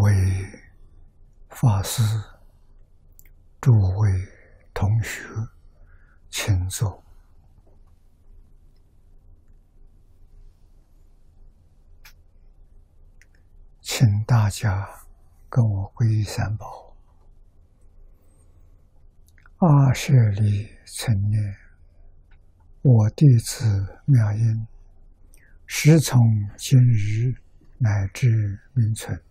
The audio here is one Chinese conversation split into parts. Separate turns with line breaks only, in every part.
为法师、诸位同学，请坐，请大家跟我皈依三宝。阿舍利成念，我弟子妙音，时从今日乃至明存。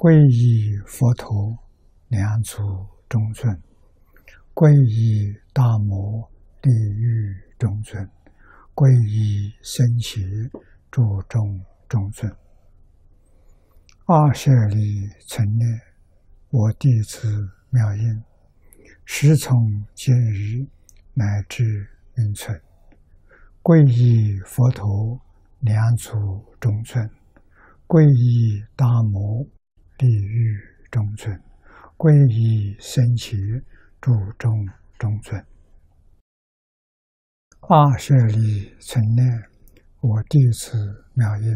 皈依佛陀，两祖中尊；皈依大摩地狱中尊；皈依僧伽诸众中尊。二舍利成念，我弟子妙音，时从今日乃至永存。皈依佛陀，两祖中尊；皈依大摩。地狱中村，皈依僧伽住中中村。阿舍利成念，我弟子妙音，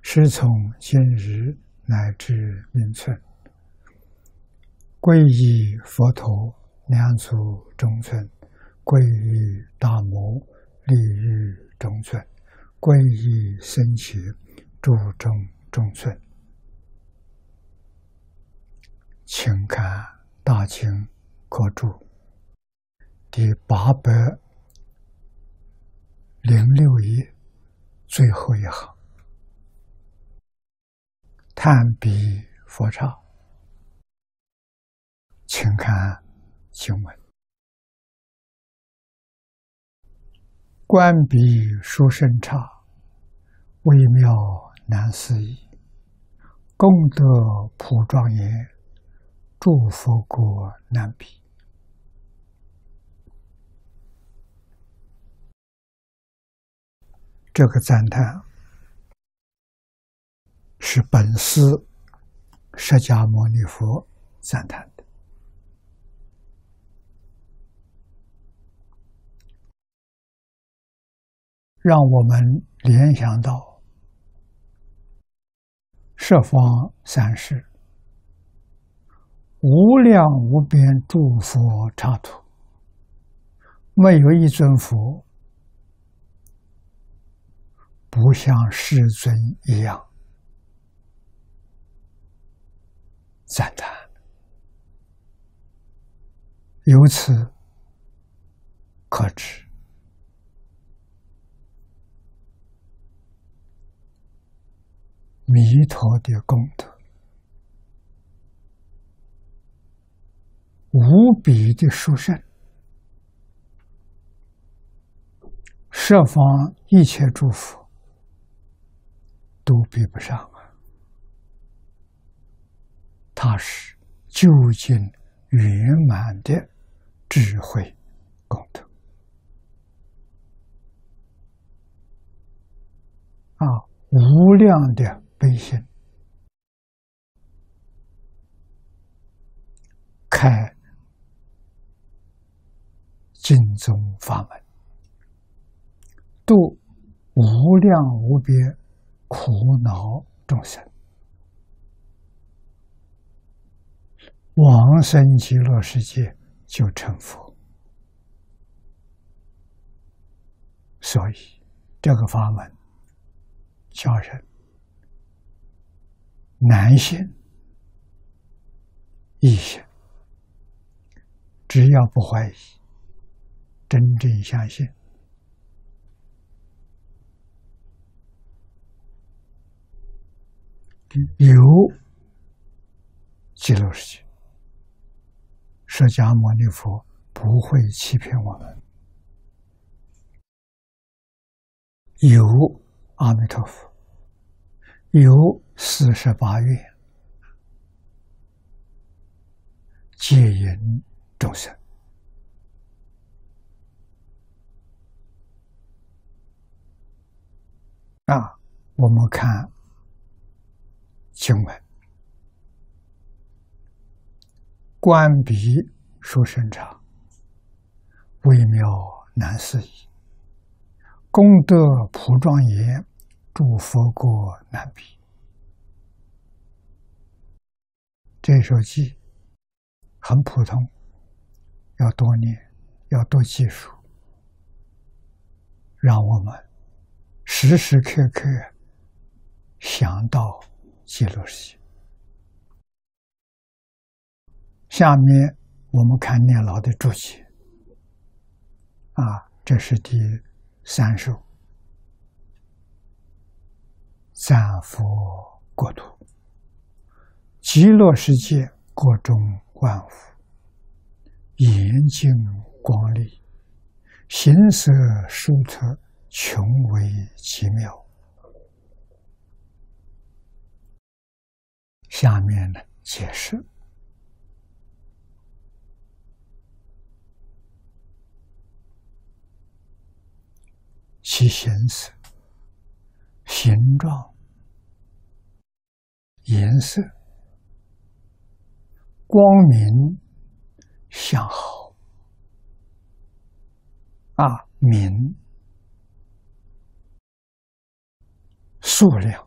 师从今日乃至明存。皈依佛陀，两祖中尊；皈依大摩利欲中村；皈依僧伽住中中村。请看《大经科注》第八百零六页最后一行，探笔佛刹，请看经文：观笔书生刹，微妙难思议，功德普庄严。祝佛国难比，这个赞叹是本师释迦牟尼佛赞叹的，让我们联想到十方三世。无量无边诸佛刹土，没有一尊佛不像世尊一样赞叹。由此可知，弥陀的功德。无比的殊胜，设方一切诸佛都比不上啊！他是究竟圆满的智慧功德啊，无量的悲心开。净宗法门，度无量无边苦恼众生，往生极乐世界就成佛。所以，这个法门叫人难信易信，只要不怀疑。真正相信有极乐世界，释迦牟尼佛不会欺骗我们。有阿弥陀佛，有四十八愿，戒引众生。啊，我们看经文，观彼书生长，微妙难思议，功德普庄严，诸佛国难比。这首偈很普通，要多念，要多记熟，让我们时时刻刻想到极乐世界。下面我们看念老的注解，啊，这是第三首。赞佛国土，极乐世界各种万物，严净光丽，形色殊特，穷为奇妙。下面呢，解释。其形色。形状、颜色、光明、相好。啊，明。数量，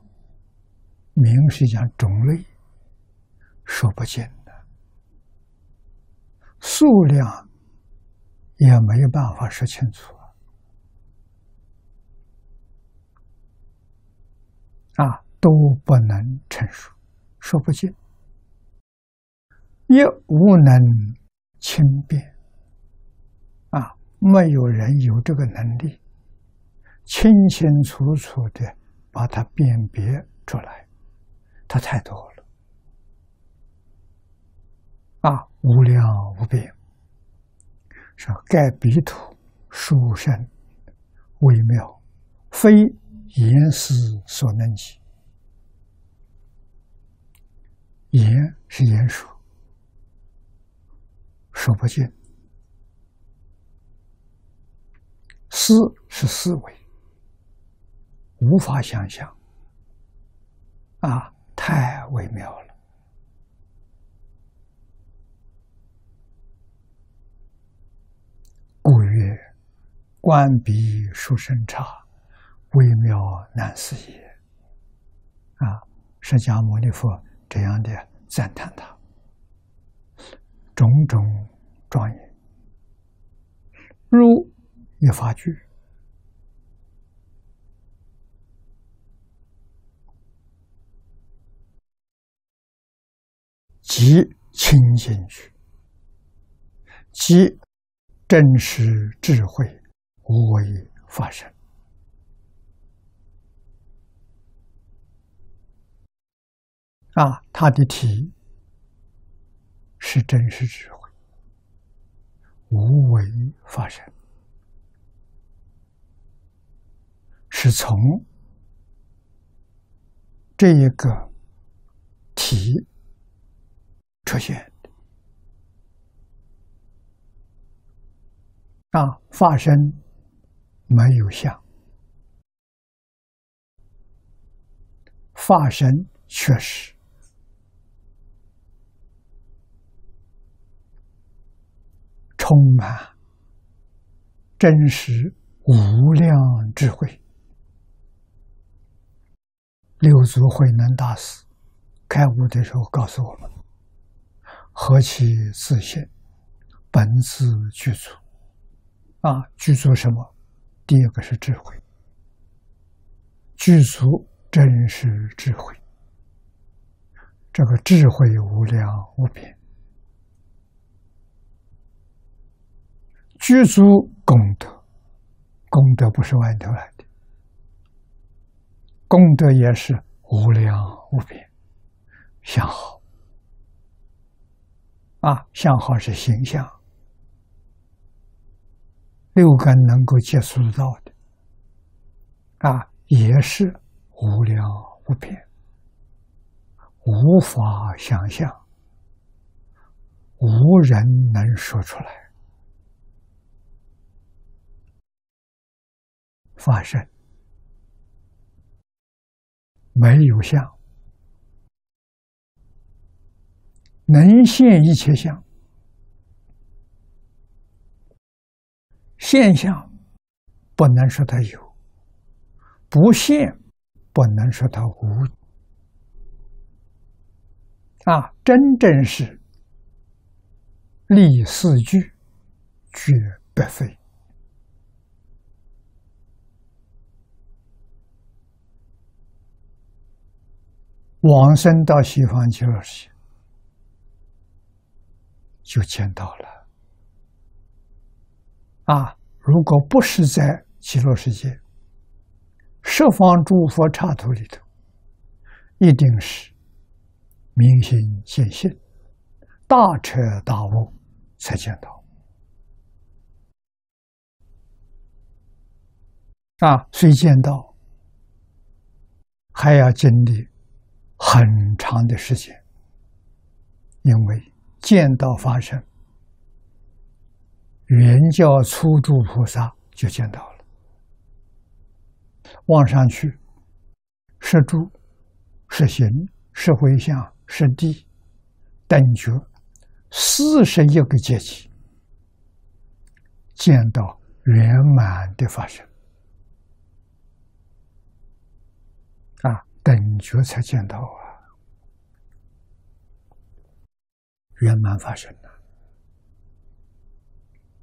明是讲种类，说不尽的；数量也没有办法说清楚。啊，都不能陈述，说不尽，也无能轻辨。啊，没有人有这个能力，清清楚楚的把它辨别出来，它太多了。啊，无量无边，说盖彼土殊胜微妙，非。言思所能及，言是言说，说不尽；思是思维，无法想象。啊，太微妙了。故曰：观彼殊胜差。微妙难思也，啊！释迦牟尼佛这样的赞叹他，种种庄严，如一法句，即清净句，即真实智慧无为发生。啊，他的体是真实智慧，无为发生，是从这一个体出现的。啊，发生没有相，发生确实。充满真实无量智慧，六祖慧能大师开悟的时候告诉我们：“何其自信，本自具足。”啊，具足什么？第二个是智慧，具足真实智慧。这个智慧无量无边。具足功德，功德不是外头来的，功德也是无量无边，相好啊，相好是形象，六根能够接触到的啊，也是无量无边，无法想象，无人能说出来。发生没有相，能现一切相，现象不能说它有，不现不能说它无，啊，真正是立四句，绝不废。往生到西方极乐世界，就见到了。啊，如果不是在极乐世界，十方诸佛刹土里头，一定是明心见性、大彻大悟才见到。啊，虽见到，还要经历。很长的时间，因为见到发生，原教初住菩萨就见到了。望上去，是住，是行，是回向，是地，等觉，四十一个阶级，见到圆满的发生啊。等觉才见到啊，圆满发生了。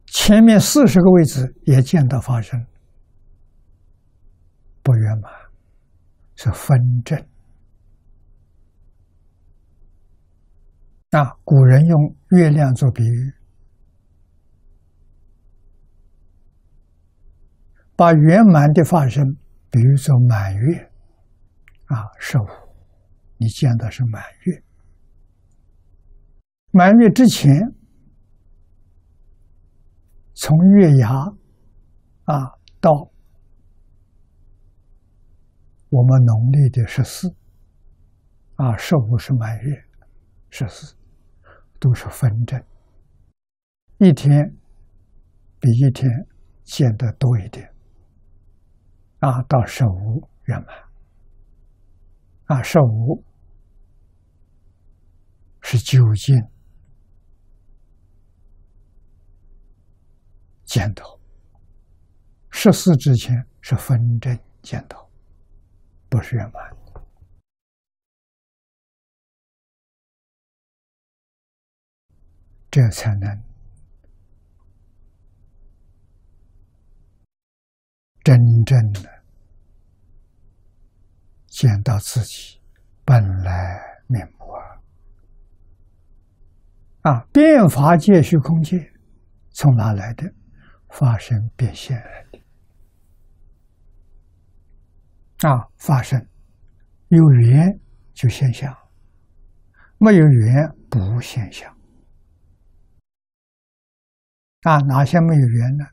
前面四十个位置也见到发生，不圆满，是分正。那，古人用月亮做比喻，把圆满的发生比喻作满月。啊，十五，你见到是满月。满月之前，从月牙啊到我们农历的十四，啊，十五是满月，十四都是分针，一天比一天见得多一点，啊，到十五圆满。啊，十五是九经见到，十四之前是分正见到，不是圆满，这才能真正的。见到自己本来面目啊！啊，变法界、虚空界从哪来的？发生变现的啊！发生有缘就现象，没有缘不现象啊！哪些没有缘呢？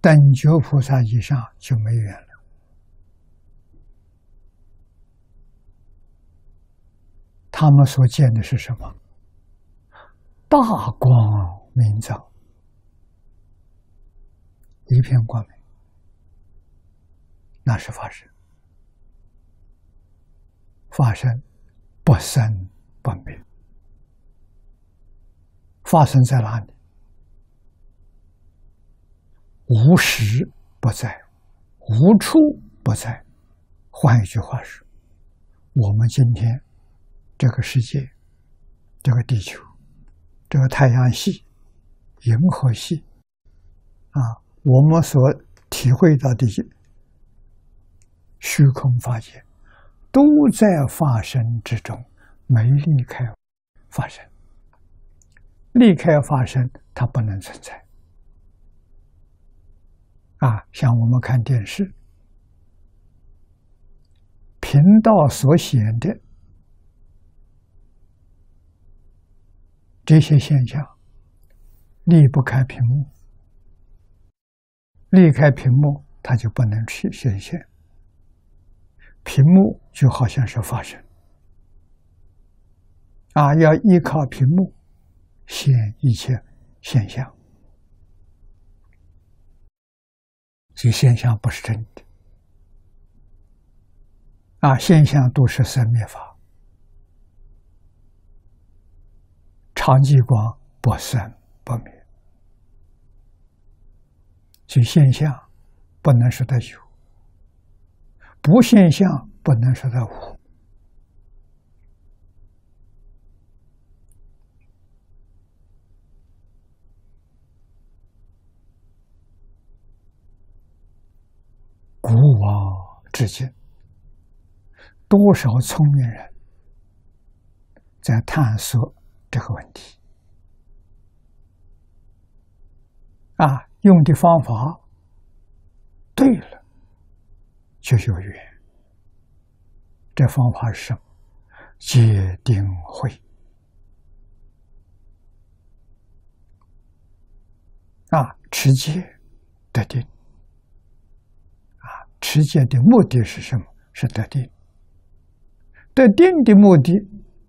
等觉菩萨以上就没缘了。他们所见的是什么？大光明照，一片光明，那是法身。法身不生不灭，发生在哪里？无时不在，无处不在。换一句话说，我们今天这个世界、这个地球、这个太阳系、银河系啊，我们所体会到的虚空法界，都在发生之中，没离开发生。离开发生，它不能存在。啊，像我们看电视，频道所显的这些现象，离不开屏幕，离开屏幕，它就不能去显现。屏幕就好像是发生，啊，要依靠屏幕显一切现象。这现象不是真的啊！现象都是生灭法，常寂光不生不灭，所以现象不能说它有，不现象不能说它无。古往至今，多少聪明人在探索这个问题啊，用的方法对了，就有缘。这方法是什么？戒定慧啊，持戒得定啊。持戒的目的是什么？是得定。得定的目的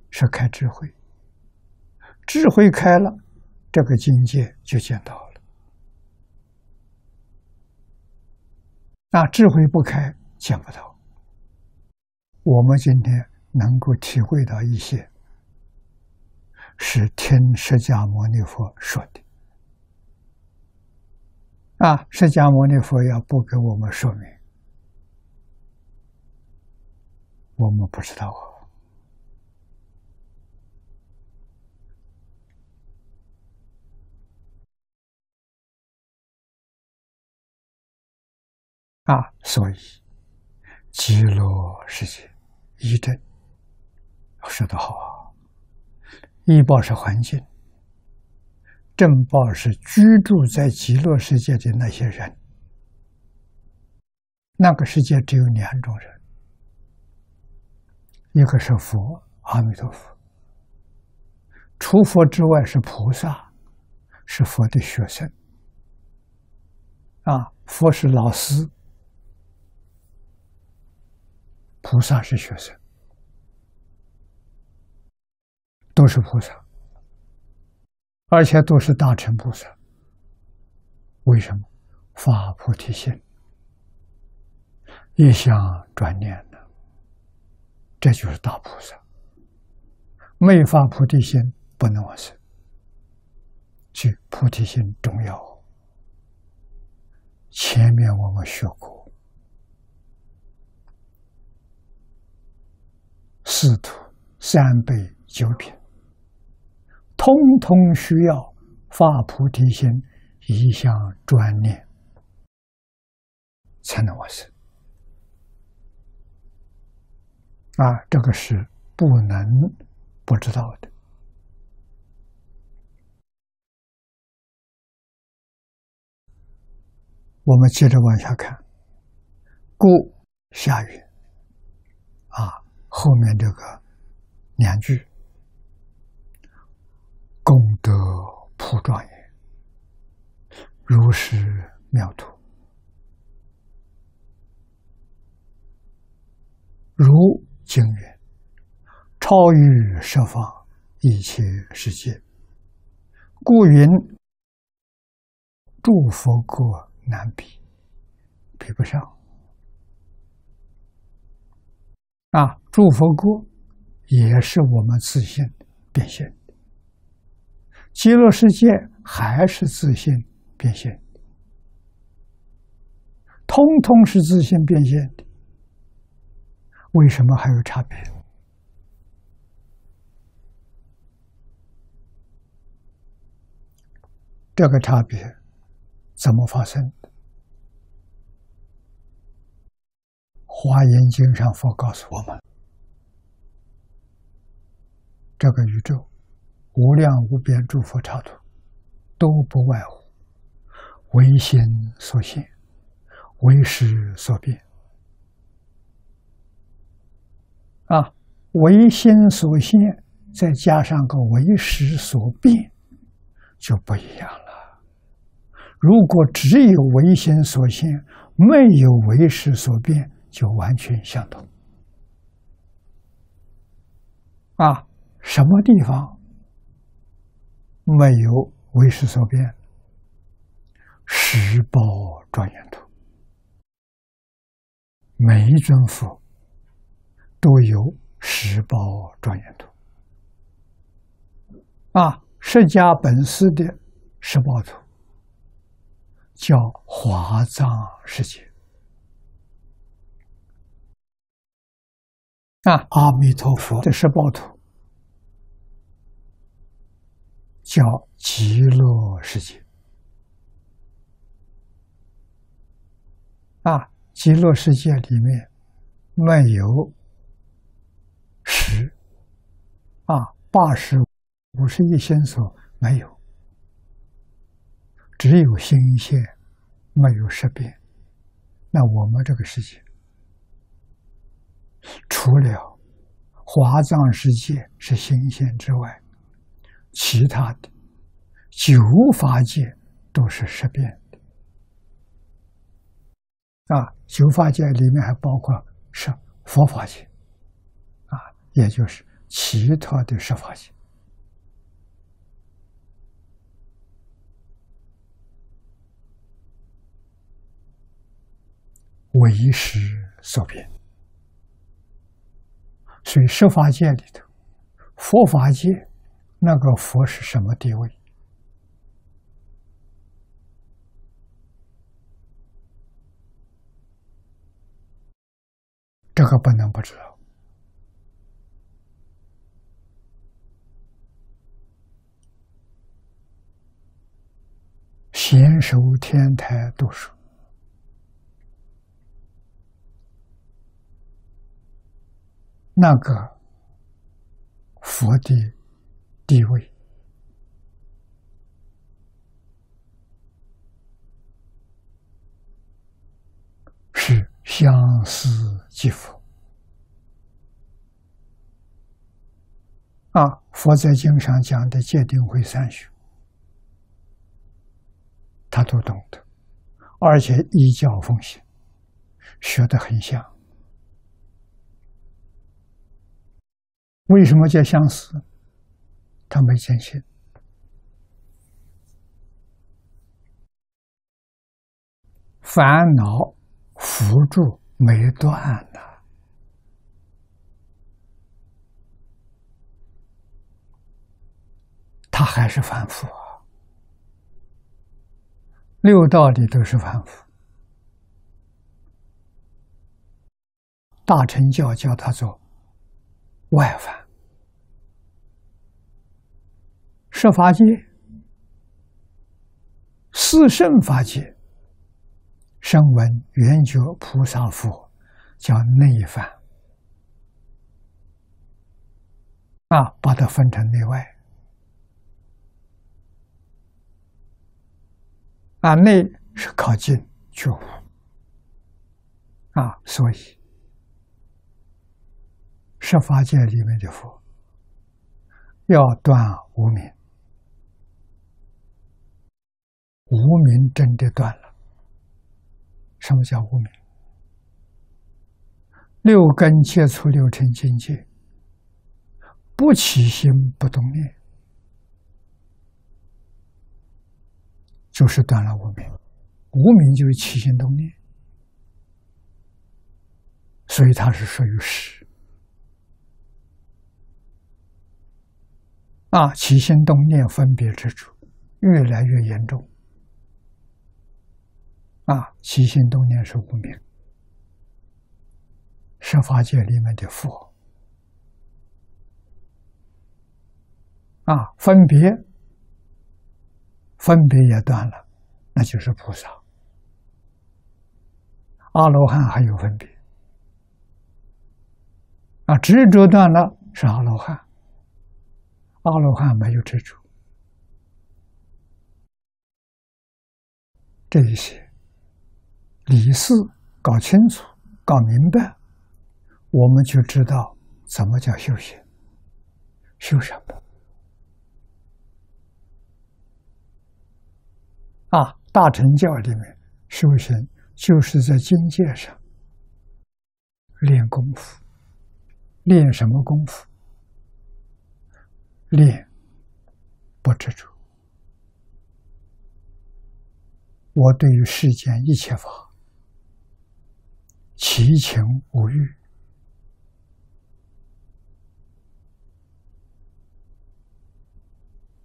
是开智慧。智慧开了，这个境界就见到了。那智慧不开，见不到。我们今天能够体会到一些，是听释迦牟尼佛说的。啊，释迦牟尼佛要不给我们说明。我们不知道啊，啊，所以极乐世界一正说得好啊，一报是环境，正报是居住在极乐世界的那些人，那个世界只有两种人。一个是佛，阿弥陀佛；除佛之外是菩萨，是佛的学生。啊，佛是老师，菩萨是学生，都是菩萨，而且都是大乘菩萨。为什么？发菩提心，一想转念。这就是大菩萨，没发菩提心不能往生。去菩提心重要。前面我们学过，四土三辈九品，通通需要发菩提心，一向专念，才能往生。啊，这个是不能不知道的。我们接着往下看，故下云啊，后面这个两句，功德普庄严，如是妙土，如。经云：“超于十方一切世界，故云诸佛国难比，比不上。啊，诸佛国也是我们自信变现的，极乐世界还是自信变现，通通是自信变现的。”为什么还有差别？这个差别怎么发生的？《华严经》上佛告诉我们：这个宇宙无量无边诸佛刹土，都不外乎唯心所现，唯识所变。啊，唯心所现，再加上个唯识所变，就不一样了。如果只有唯心所现，没有唯识所变，就完全相同。啊，什么地方没有为师所变？十宝庄严图，每一尊佛。都有十宝庄严图啊，释迦本师的十宝图叫华藏世界啊，阿弥陀佛的十宝图叫极乐世界。啊，极乐世界里面没有十啊，八十五十一心所没有，只有心现，没有识变。那我们这个世界。除了华藏世界是新鲜之外，其他的九法界都是识变的。啊，九法界里面还包括是佛法界，啊，也就是其他的十法界，为识所变。所以，十法界里头，佛法界那个佛是什么地位？这个不能不知道。贤守天台读书。那个佛的地位是相思即佛啊！佛在经上讲的戒定慧三学，他都懂得，而且依教奉行，学得很像。为什么叫相思？他没见性，烦恼扶助没断呢，他还是反复啊。六道里都是反复，大乘教叫他做外反。十法界、四圣法界、声闻、缘觉、菩萨、佛，叫内法啊，把它分成内外。啊，内是靠近觉悟。啊，所以十法界里面的佛要断无明。无名真的断了。什么叫无名？六根接触六尘境界，不起心不动念，就是断了无名。无名就是起心动念，所以它是属于实。啊，起心动念分别之处越来越严重。啊，起心动念是无明，十法界里面的佛啊，分别分别也断了，那就是菩萨。阿罗汉还有分别啊，执着断了是阿罗汉，阿罗汉没有执着，这一些。理事搞清楚、搞明白，我们就知道怎么叫修行。修什么？啊，大乘教里面修行就是在境界上练功夫。练什么功夫？练不执着。我对于世间一切法。其情无欲，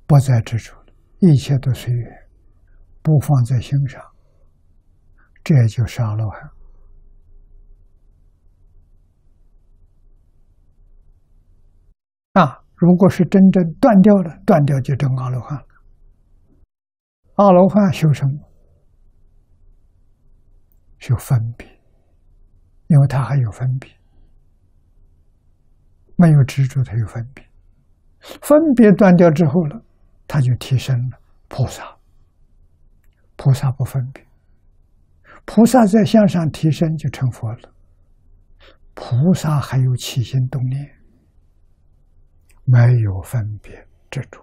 不在之处一切都随缘，不放在心上，这就是阿罗汉。啊，如果是真正断掉了，断掉就成阿罗汉了。阿罗汉修什么？修分别，因为他还有分别，没有执着，他有分别。分别断掉之后了，他就提升了菩萨。菩萨不分别，菩萨在向上提升就成佛了。菩萨还有起心动念，没有分别执着，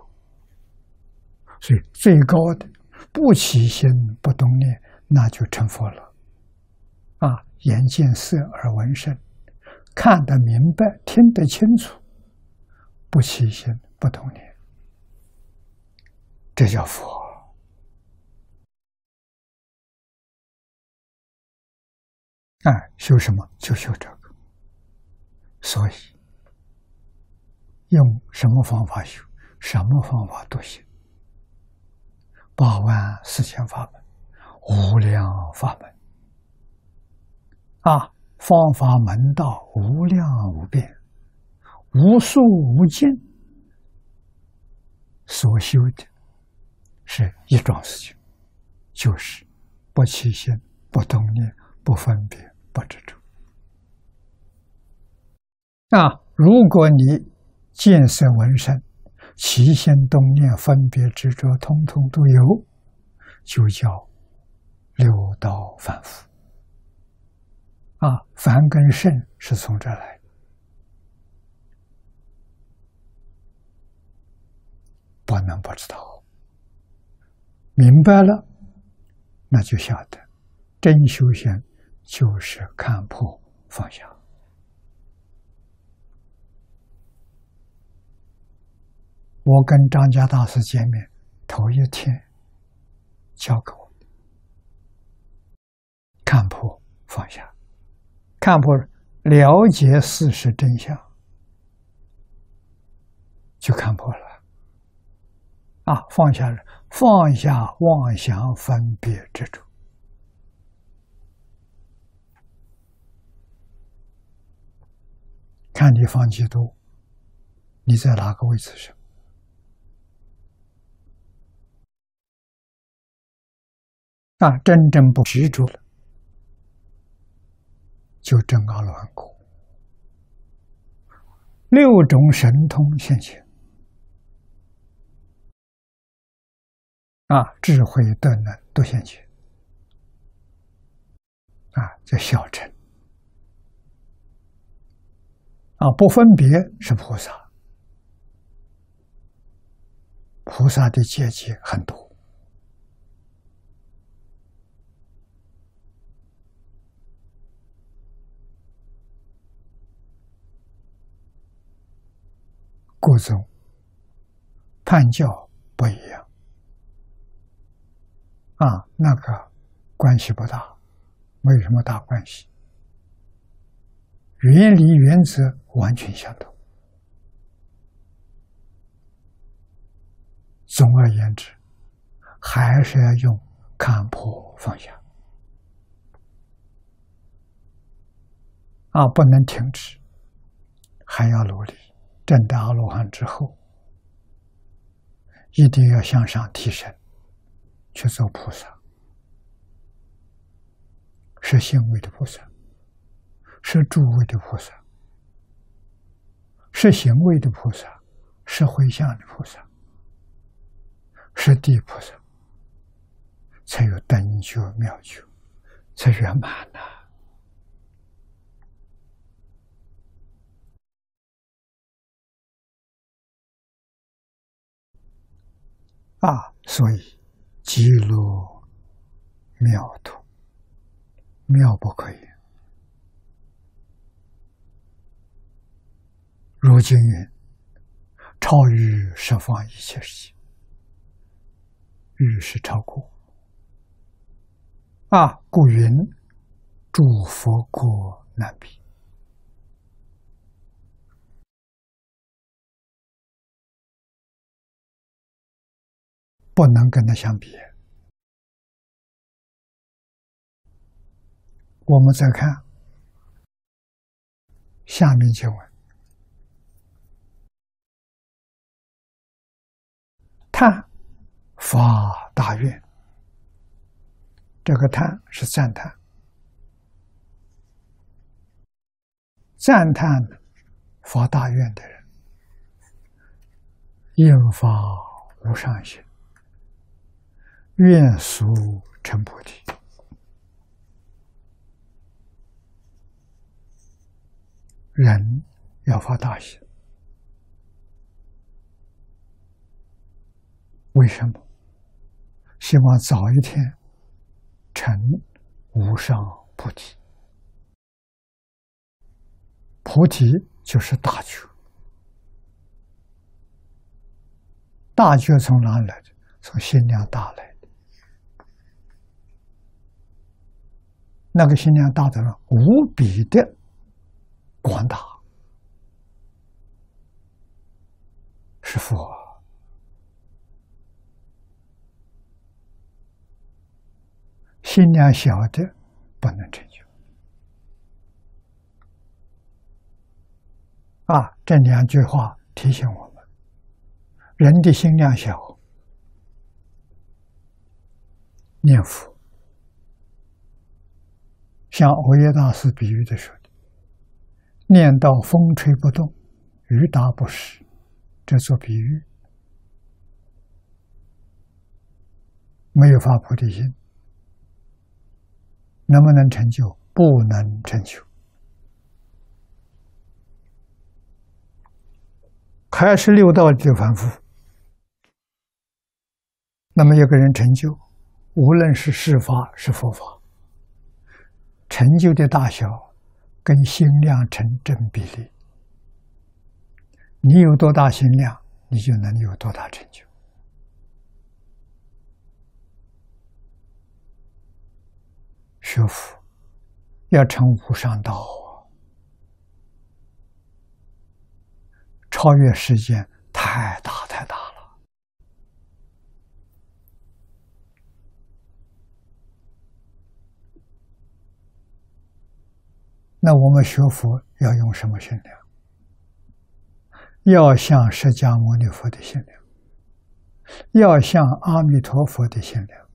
所以最高的不起心不动念，那就成佛了。眼见色而闻声，看得明白，听得清楚，不起心不动念，这叫佛。啊，修什么就修这个。所以，用什么方法修，什么方法都行。八万四千法门，无量法门。啊，方法门道无量无边，无数无尽，所修的是一桩事情，就是不起心、不动念、不分别、不执着。啊，如果你见色闻声、起心动念、分别执着，通通都有，就叫六道反复。啊，凡跟圣是从这来，不能不知道。明白了，那就晓得，真修行就是看破放下。我跟张家大师见面头一天，教给我看破放下。看破，了解事实真相，就看破了。啊，放下了，放下妄想分别执着。看你放几多，你在哪个位置上？啊，真正不执着了。就正阿罗汉果，六种神通现前，啊，智慧德能都现前，啊，叫小乘，啊，不分别是菩萨，菩萨的阶级很多。各种判教不一样啊，那个关系不大，没有什么大关系，原理原则完全相同。总而言之，还是要用看破放下啊，不能停止，还要努力。证得阿罗汉之后，一定要向上提升，去做菩萨，是行为的菩萨，是诸位的菩萨，是行为的菩萨，是回向的菩萨，是地菩萨，才有等觉妙觉，才圆满呐。啊所以极乐妙土，妙不可言。如今云，超于十方一切世界，欲是超过。啊，故云诸佛国难比。不能跟他相比。我们再看下面经文：叹发大愿，这个叹是赞叹，赞叹发大愿的人，应发无上心，愿速成菩提。人要发大心。为什么？希望早一天成无上菩提。菩提就是大觉，大觉从哪来的？从心量大来那个心量大的人，无比的广大，是佛。心量小的不能成就啊！这两句话提醒我们：人的心量小，念佛，像欧耶大师比喻的说的，念到风吹不动，雨打不湿，这做比喻，没有发菩提心。能不能成就？不能成就。还是六道的反复。那么，一个人成就，无论是事法是佛法，成就的大小跟心量成正比例。你有多大心量，你就能有多大成就。学佛要成无上道超越时间太大太大了。那我们学佛要用什么心量？要像释迦牟尼佛的心量，要像阿弥陀佛的心量。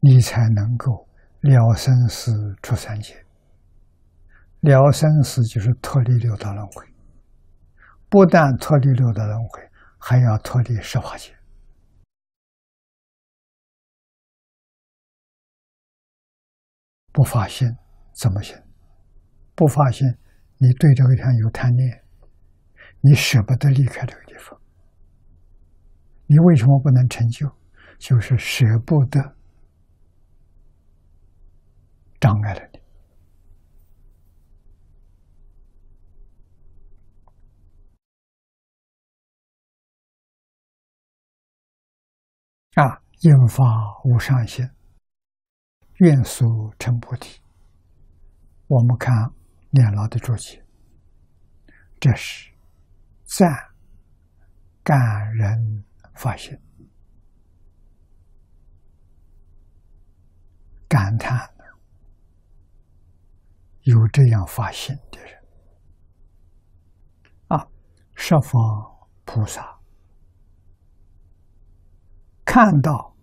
你才能够了生死出三界，了生死就是脱离六道轮回，不但脱离六道轮回，还要脱离十法界。不发心怎么行？不发心，你对这个地方有贪念，你舍不得离开这个地方。你为什么不能成就？就是舍不得。障碍了你啊！引发无上心，愿速成菩提。我们看念老的注解，这是赞感人发心，感叹。有这样发心的人啊，十方菩萨看到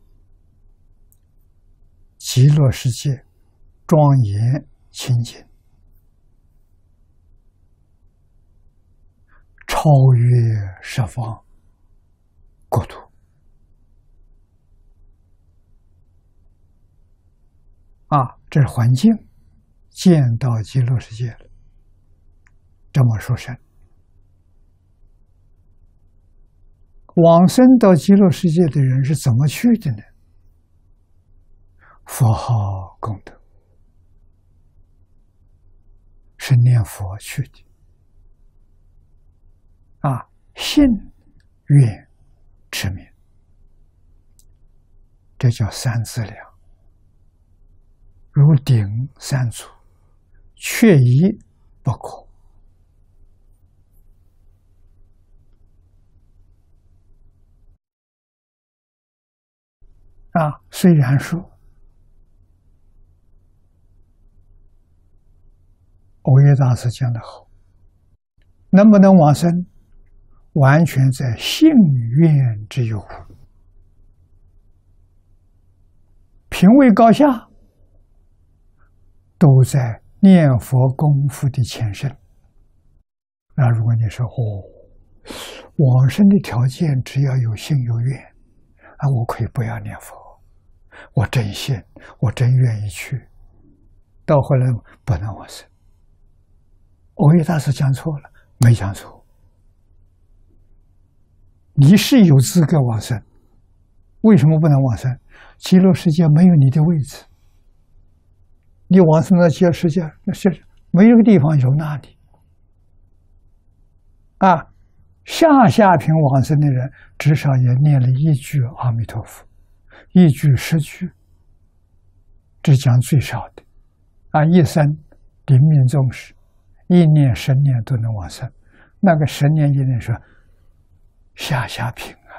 极乐世界庄严清净，超越十方国土啊，这是环境。见到极乐世界了，这么说声。往生到极乐世界的人是怎么去的呢？佛号功德是念佛去的啊，信愿持名，这叫三资粮，如顶三足。缺一不可啊！虽然说欧耶大师讲的好，能不能往生？完全在信愿之有。品位高下，都在念佛功夫的前身。那如果你说哦，往生的条件只要有信有愿，啊，我可以不要念佛，我真信，我真愿意去。到后来不能往生。我叶大师讲错了，没讲错。你是有资格往生，为什么不能往生？极乐世界没有你的位置，你往生到极乐世界，那是没有个地方有那里。啊，下下品往生的人，至少也念了一句阿弥陀佛，一句十句，只讲最少的。啊，一生临命终时，一念十年都能往生，那个十年一念说下下品啊！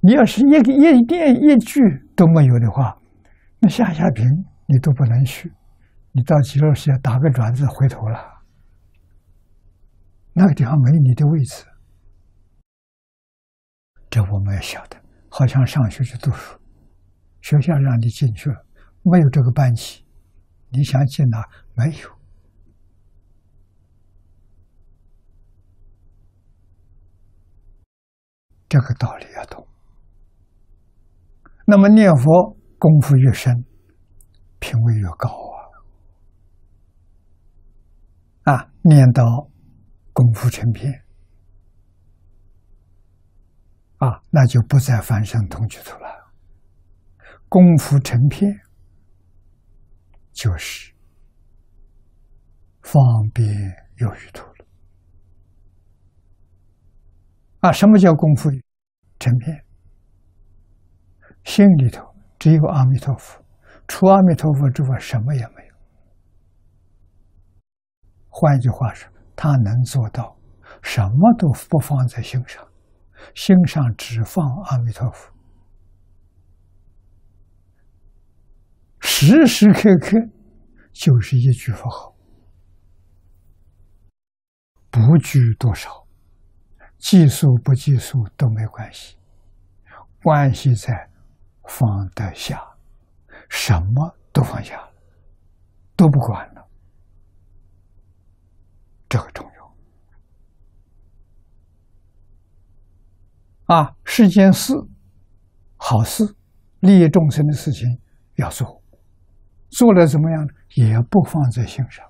你要是一个一念一句都没有的话，那下下品你都不能去，你到极乐世界打个转子回头了，那个地方没你的位置，这我们要晓得。好像上学去读书，学校让你进去了。没有这个班级，你想进哪？没有，这个道理要懂。那么念佛功夫越深，品位越高啊！啊，念到功夫成片，啊，那就不再翻身同居土了。功夫成片。就是方便有余土了啊！什么叫功夫成片？心里头只有阿弥陀佛，除阿弥陀佛之外，什么也没有。换一句话说，他能做到什么都不放在心上，心上只放阿弥陀佛。时时刻刻就是一句佛号，不拘多少，计数不计数都没关系，关系在放得下，什么都放下，都不管了，这个重要啊！世间事、好事、利益众生的事情要做。做了怎么样呢？也不放在心上，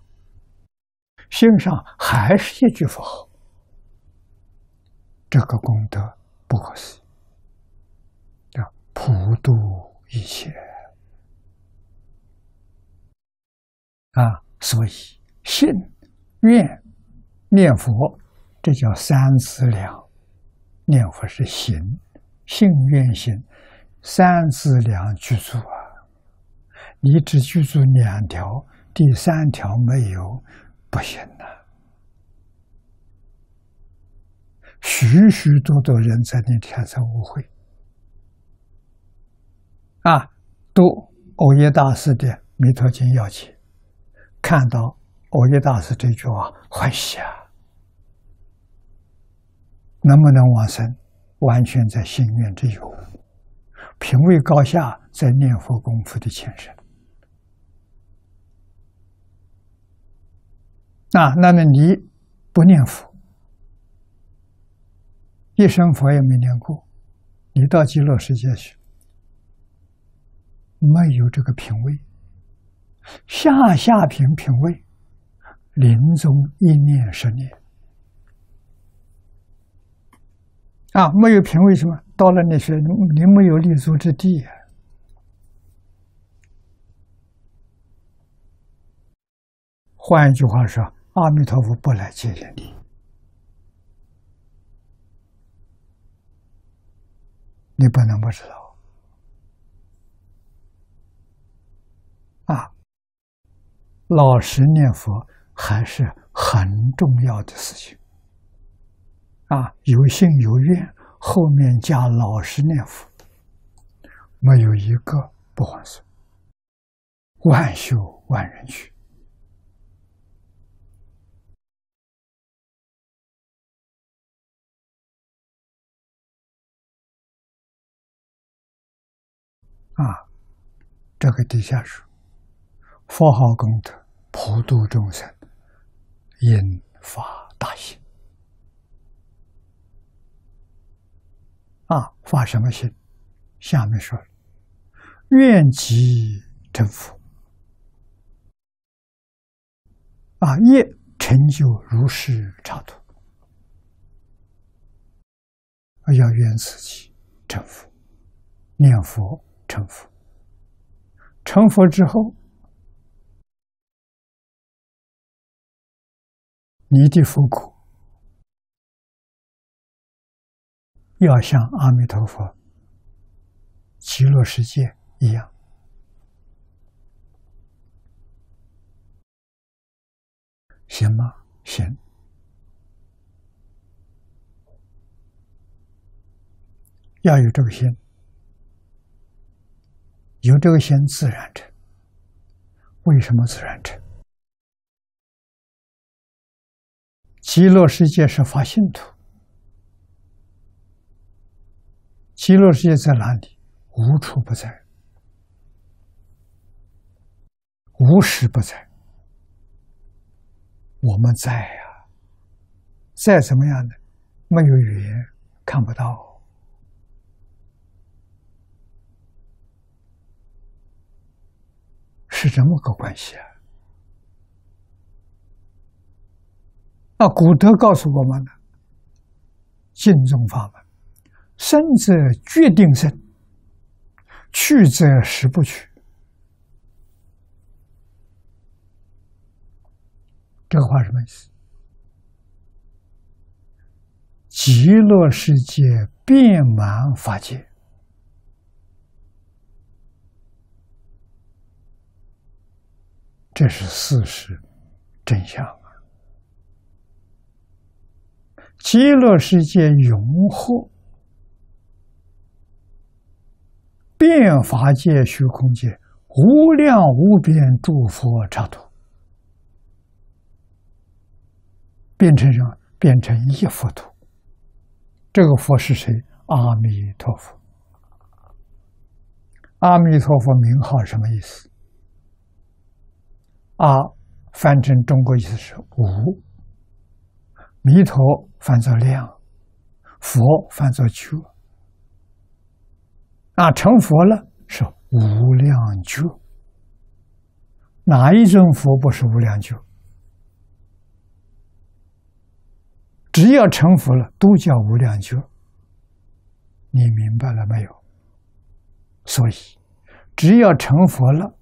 心上还是一句佛号，这个功德不可思议，叫普度一切啊！所以信、愿、念佛，这叫三资粮。念佛是行，信、愿、行，三资粮具足啊。你只记住两条，第三条没有，不行了。许许多多人在那天才误会，啊，读欧耶大师的《弥陀经要解》，看到欧耶大师这句话，欢喜啊！能不能往生，完全在心愿之有，品位高下，在念佛功夫的前身。啊，那么你不念佛，一生佛也没念过，你到极乐世界去，没有这个品位，下下品品位，临终一念十念，啊，没有品位什么？到了那些你没有立足之地。换一句话说。阿弥陀佛不来接引你，你不能不知道啊！老实念佛还是很重要的事情啊！有信有愿，后面加老实念佛，没有一个不还手，万修万人去。啊，这个底下说，佛号功德普度众生，引发大心。啊，发什么心？下面说，愿即成佛。啊，业成就如是差度，要愿自己成佛，念佛成佛。成佛之后，你的佛苦要像阿弥陀佛极乐世界一样。行吗？行，要有这个心，有这个心自然成。为什么自然成？极乐世界是发信土，极乐世界在哪里？无处不在，无时不在。我们在呀，再怎么样呢？没有语言，看不到，是这么个关系啊！那，古德告诉我们的，敬重法门，生则决定生，去则实不去。这个话什么意思？极乐世界遍满法界，这是事实真相啊！极乐世界永护遍法界虚空界无量无边诸佛刹土。变成什么？变成一佛土。这个佛是谁？阿弥陀佛。阿弥陀佛名号什么意思？阿翻成中国意思是无，弥陀翻作量，佛翻作觉。啊，成佛了是无量觉。哪一尊佛不是无量觉？只要成佛了，都叫无量觉。你明白了没有？所以，只要成佛了，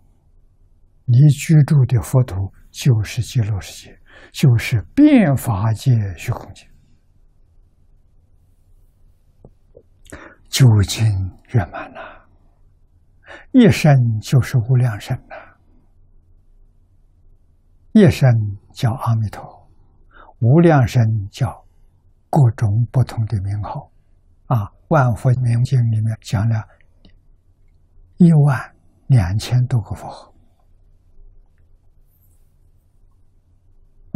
你居住的佛土就是极乐世界，就是变法界虚空界，究竟圆满了。一生就是无量生呐，一生叫阿弥陀，无量生叫。各种不同的名号，啊，《万佛名经》里面讲了一万两千多个佛号，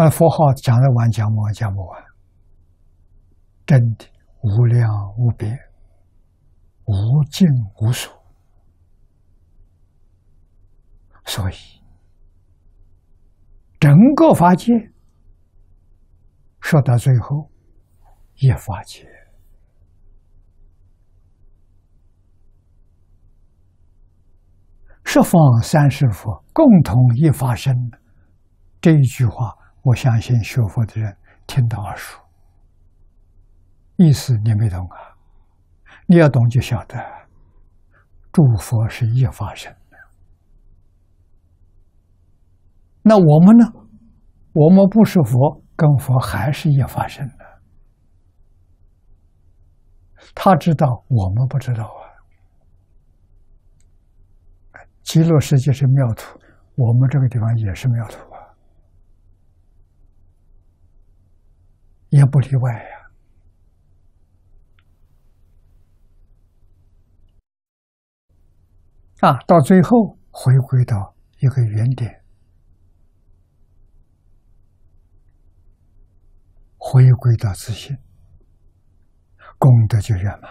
那佛号讲得完讲不完讲不完，真的无量无边、无尽无数，所以整个法界说到最后。一法界，十方三世佛共同一发生。这一句话，我相信学佛的人听到耳熟。意思你没懂啊？你要懂就晓得，诸佛是一发生的。那我们呢？我们不是佛，跟佛还是一发生的。他知道，我们不知道啊。极乐世界是妙土，我们这个地方也是妙土啊，也不例外呀。啊，到最后回归到一个原点，回归到自信。功德就圆满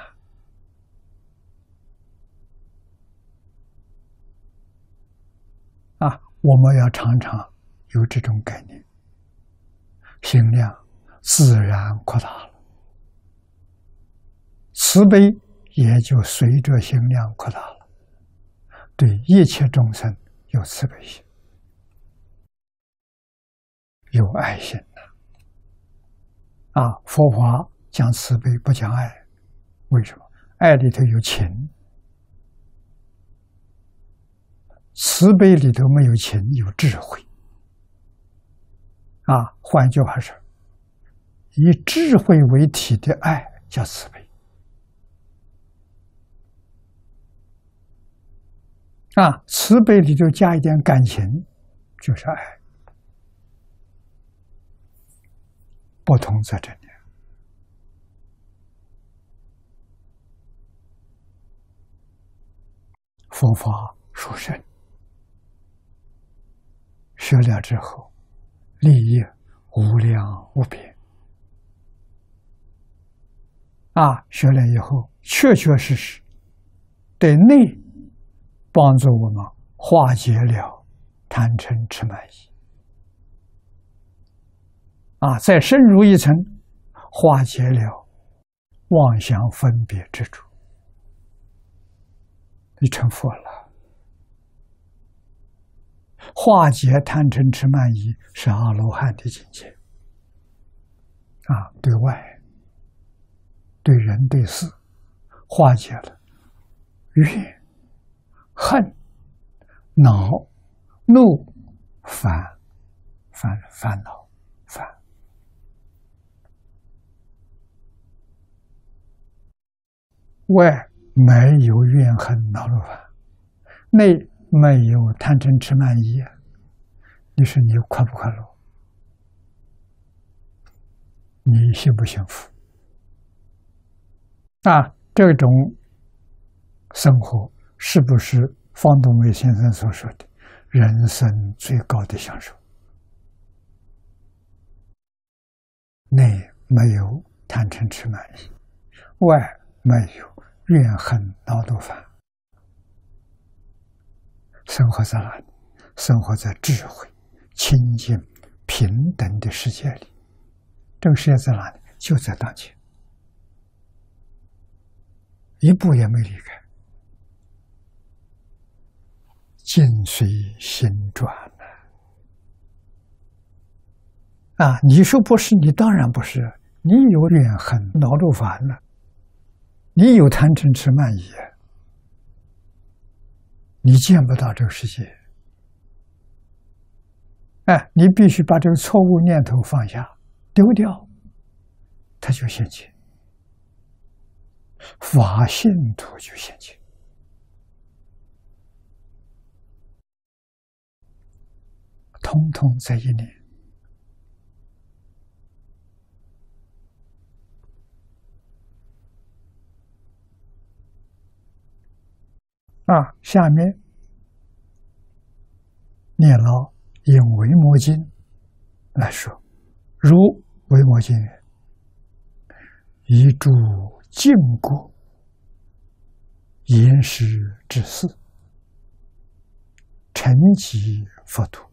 啊我们要常常有这种概念，心量自然扩大了，慈悲也就随着心量扩大了，对一切众生有慈悲心，有爱心呐。啊，佛法讲慈悲不讲爱，为什么？爱里头有情。慈悲里头没有情，有智慧。啊，换句话说，以智慧为体的爱叫慈悲。啊，慈悲里头加一点感情，就是爱。不同在这里。佛法殊胜。学了之后，利益无量无边啊！学了以后，确确实实对内帮助我们化解了贪嗔痴慢疑啊！再深入一层，化解了妄想分别之处，你成佛了。化解贪嗔痴慢疑是阿罗汉的境界啊！对外、对人、对事，化解了怨、恨、恼、怒、烦、烦烦恼、烦。外没有怨恨恼怒烦，内。没有贪嗔痴慢疑，你说你快不快乐？你幸不幸福？啊，这种生活是不是方东伟先生所说的人生最高的享受？内没有贪嗔痴慢疑，外没有怨恨恼怒烦。生活在哪里？生活在智慧、清净、平等的世界里。这个世界在哪里？就在当前，一步也没离开。境随心转呐！啊，你说不是？你当然不是。你有怨恨、恼怒、烦了，你有贪嗔痴慢疑。你见不到这个世界，哎，你必须把这个错误念头放下，丢掉，它就现前，法性土就现前，通通在一念啊，下面念老引《维摩经》来说，如《维摩经》一诸净国言师之事，成其佛土，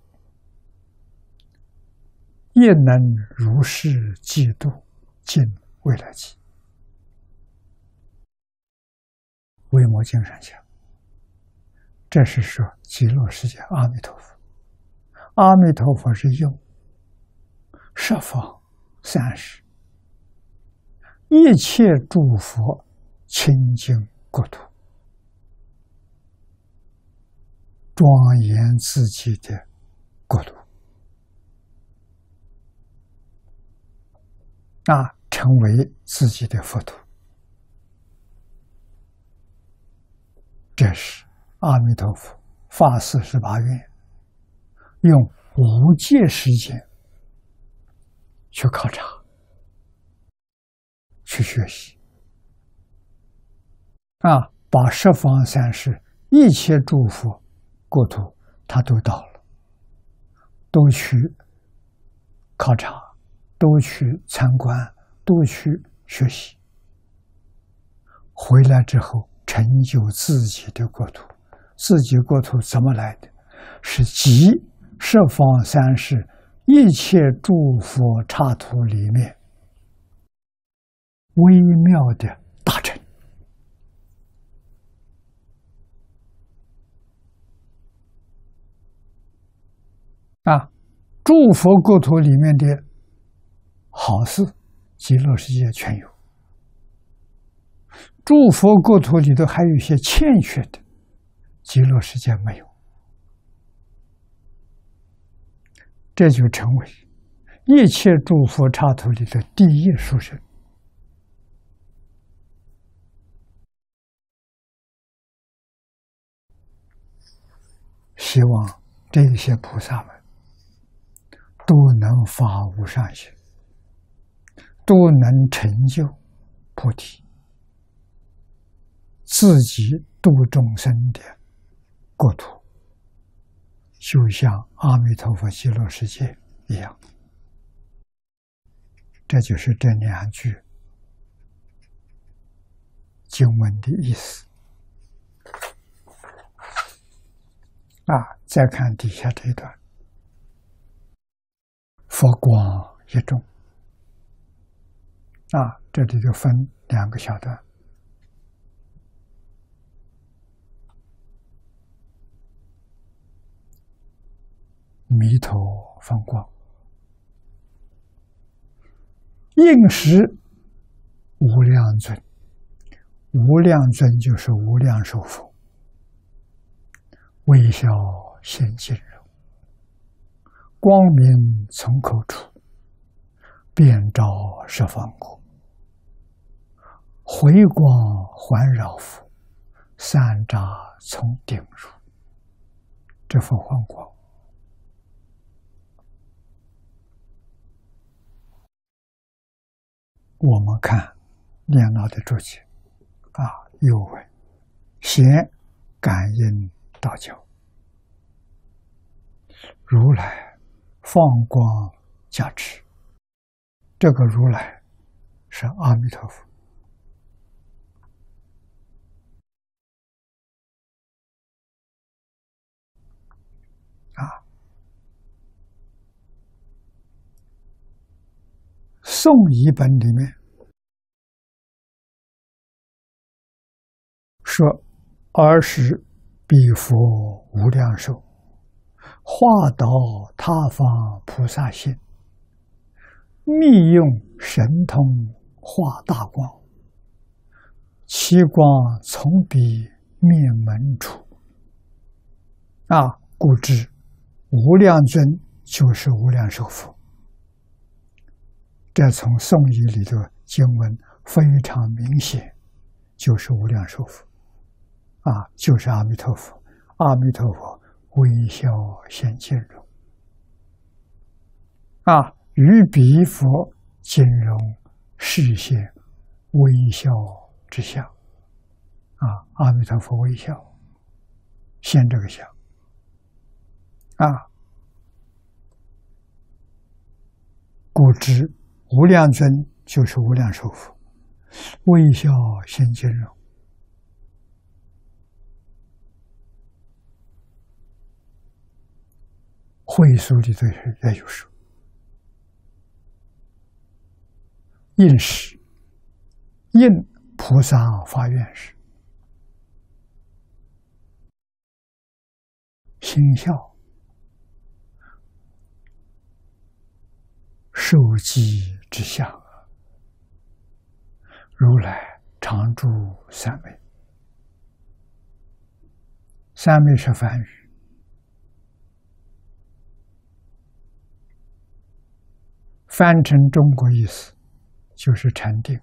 亦能如是嫉妒尽未来际。为摩经上讲。这是说极乐世界阿弥陀佛，阿弥陀佛是用十方三世一切诸佛清净国土，庄严自己的国土，啊，成为自己的佛土，这是。阿弥陀佛，发四十八愿，用无界时间去考察、去学习，啊，把十方三世一切诸佛国土，他都到了，都去考察，都去参观，都去学习，回来之后成就自己的国土。自己国土怎么来的？是集十方三世一切诸佛刹土里面微妙的大乘啊，诸佛国土里面的好事，极乐世界全有；诸佛国土里头还有一些欠缺的，极乐世界没有。这就成为一切诸佛刹土里的第一殊胜。希望这些菩萨们都能发无上心，都能成就菩提，自己度众生的国土。就像阿弥陀佛极乐世界一样，这就是这两句经文的意思。啊，再看底下这一段，佛光一众。啊，这里就分两个小段。弥陀放光，应时无量尊，无量尊就是无量寿佛，微笑现金人，光明从口出，遍照十方国，回光环绕佛，三匝从顶入，这佛放光。我们看念老的注解，啊，有为先感应道教，如来放光加持，这个如来是阿弥陀佛。啊。宋译本里面说：“儿时彼佛无量寿，化导他方菩萨心，密用神通化大光，其光从彼灭门出。啊，故知无量尊就是无量寿佛。”这从宋义里头经文非常明显，就是无量寿佛，啊，就是阿弥陀佛。阿弥陀佛微笑现金容，啊，与彼佛金容视现微笑之相，啊，阿弥陀佛微笑现这个相，啊，故知。无量尊就是无量寿佛，微笑现金容。会书里头也有说，应时应菩萨发愿时，心笑。受记之下，如来常住三昧。三昧是梵语，翻成中国意思就是禅定。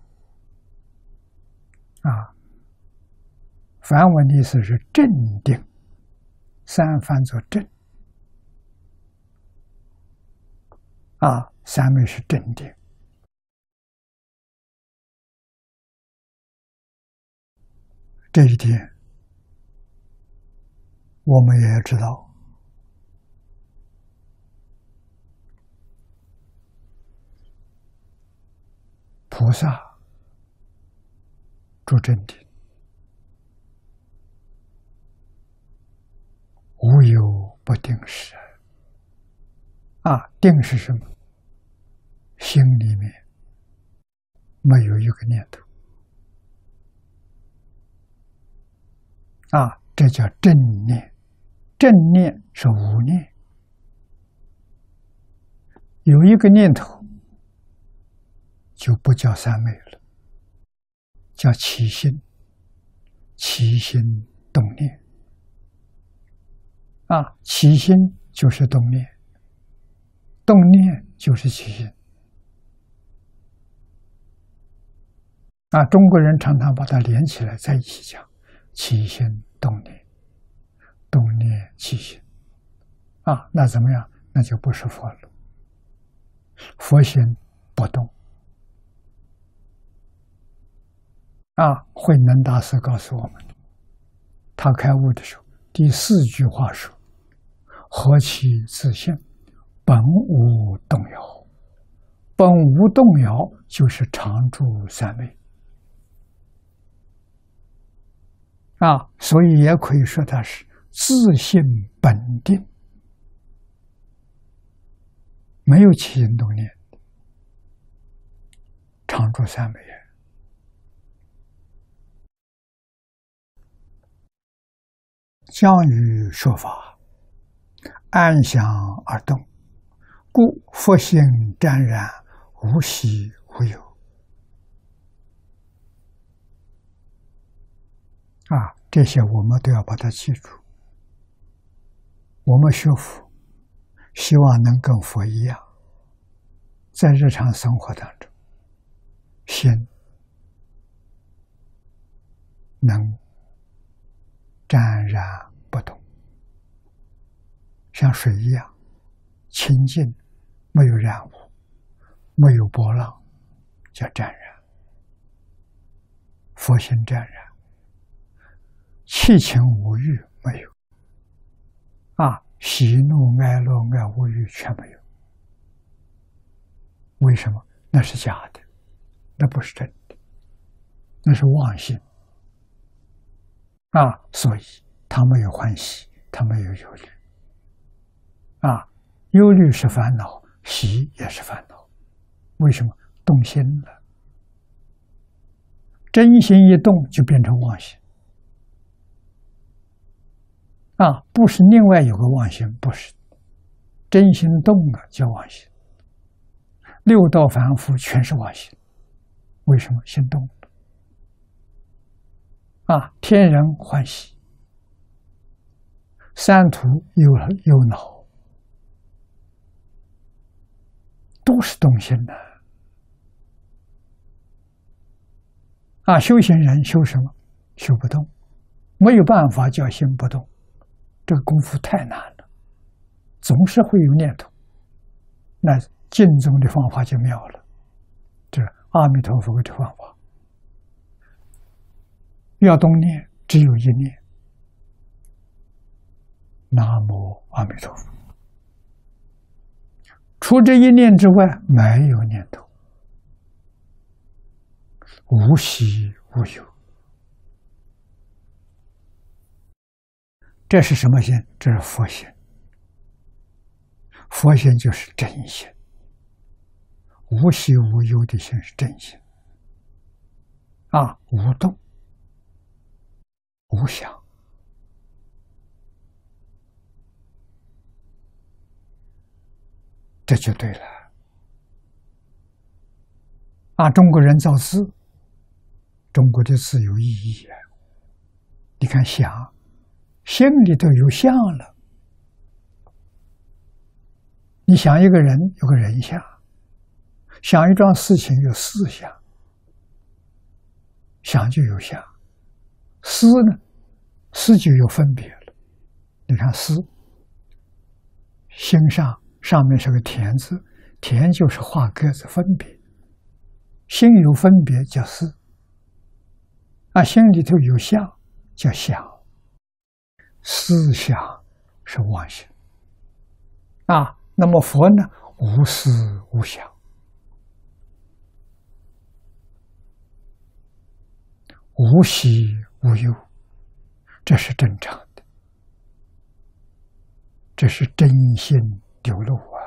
啊，梵文的意思是镇定，三翻作镇。啊。三昧是正定，这一点我们也要知道。菩萨住正定，无有不不定时啊，定是什么？心里面没有一个念头啊，这叫正念。正念是无念，有一个念头就不叫三昧了，叫起心，起心动念。啊，起心就是动念，动念就是起心。啊，中国人常常把它连起来在一起讲，起心动念，动念起心。啊，那怎么样？那就不是佛了。佛心不动。啊，慧能大师告诉我们，他开悟的时候，第四句话说。何其自信，本无动摇。本无动摇，就是常住三昧啊！所以也可以说它是自信本定，没有起心动念，常住三昧。将于说法。安详而动，故佛性湛然，无喜无忧。啊，这些我们都要把它记住。我们学佛，希望能跟佛一样，在日常生活当中，心能沾染不同。像水一样清净，没有染污，没有波浪，叫沾染。佛心沾染，七情五欲没有，啊，喜怒哀乐爱恶欲全没有。为什么？那是假的，那不是真的，那是妄心。啊，所以他没有欢喜，他没有忧虑。啊，忧虑是烦恼，喜也是烦恼。为什么动心了？真心一动就变成妄心。啊，不是另外有个妄心，不是真心动了叫妄心。六道凡夫全是妄心，为什么心动？啊，天人欢喜，三途忧忧恼。都是动心的啊！修行人修什么？修不动，没有办法叫心不动，这个功夫太难了，总是会有念头。那净宗的方法就妙了，这阿弥陀佛的方法，要动念，只有一念：南无阿弥陀佛。除这一念之外，没有念头，无喜无忧。这是什么心？这是佛心。佛心就是真心，无喜无忧的心是真心。啊，无动，无想。这就对了。啊，中国人造字，中国的字有意义啊。你看，想，心里头有相了。你想一个人，有个人相；想一桩事情，有事相。想就有相，思呢，思就有分别了。你看，思，心上。上面是个田字，田就是画格子分别，心有分别叫思，啊，心里头有相叫想，思想是妄想，啊，那么佛呢，无思无想，无喜无忧，这是正常的，这是真心流露啊！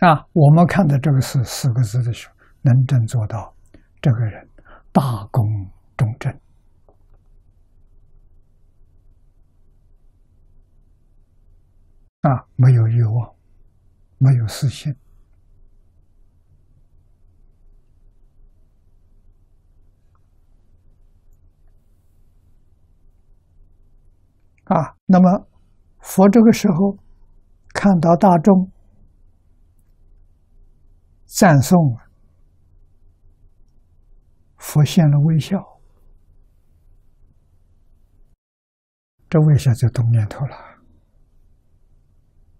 啊，我们看到这个四四个字的时候，能真做到，这个人大功中正啊，没有欲望，没有私心。啊，那么佛这个时候看到大众赞颂，佛现了微笑，这微笑就动念头了。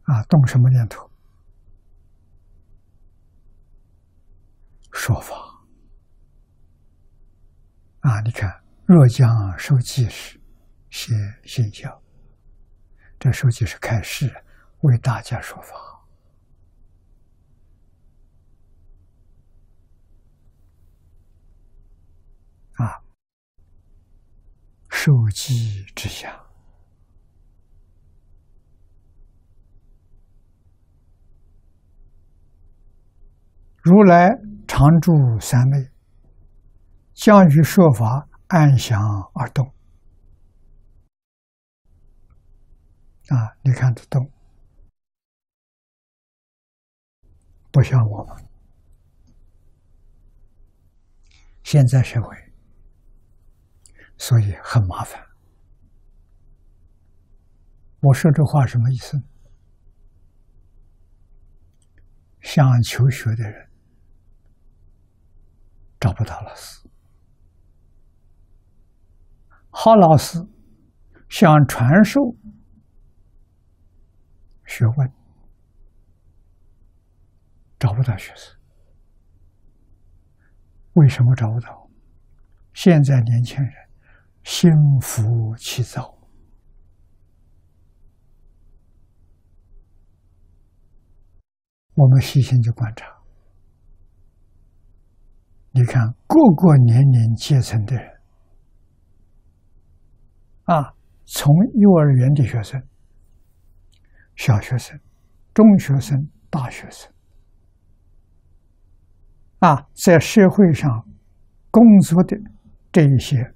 啊，动什么念头？说法。啊，你看，若将受记时。写信效，这时候就是开示，为大家说法啊，受记之下，如来常住三昧，将于说法安详而动。啊，你看得动，不像我们现在社会，所以很麻烦。我说这话什么意思？想求学的人找不到老师，好老师想传授。学问找不到学生，为什么找不到？现在年轻人心浮气躁，我们细心去观察，你看各个年龄阶层的人，啊，从幼儿园的学生。小学生、中学生、大学生，啊，在社会上工作的这一些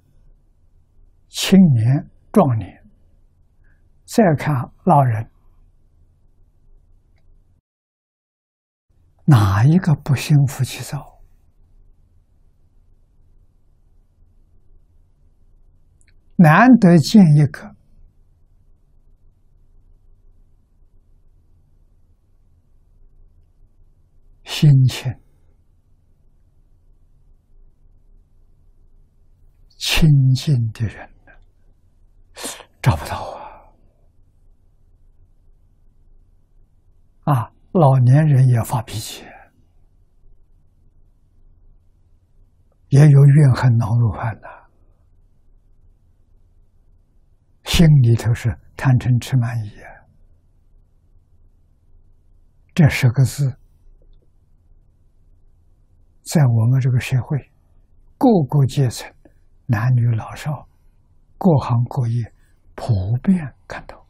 青年、壮年，再看老人，哪一个不心浮气躁？难得见一个。心情亲近的人找不到啊！啊，老年人也发脾气，也有怨恨恼怒烦的，心里头是贪嗔痴慢疑，这十个字。在我们这个社会，各个阶层、男女老少、各行各业，普遍看到。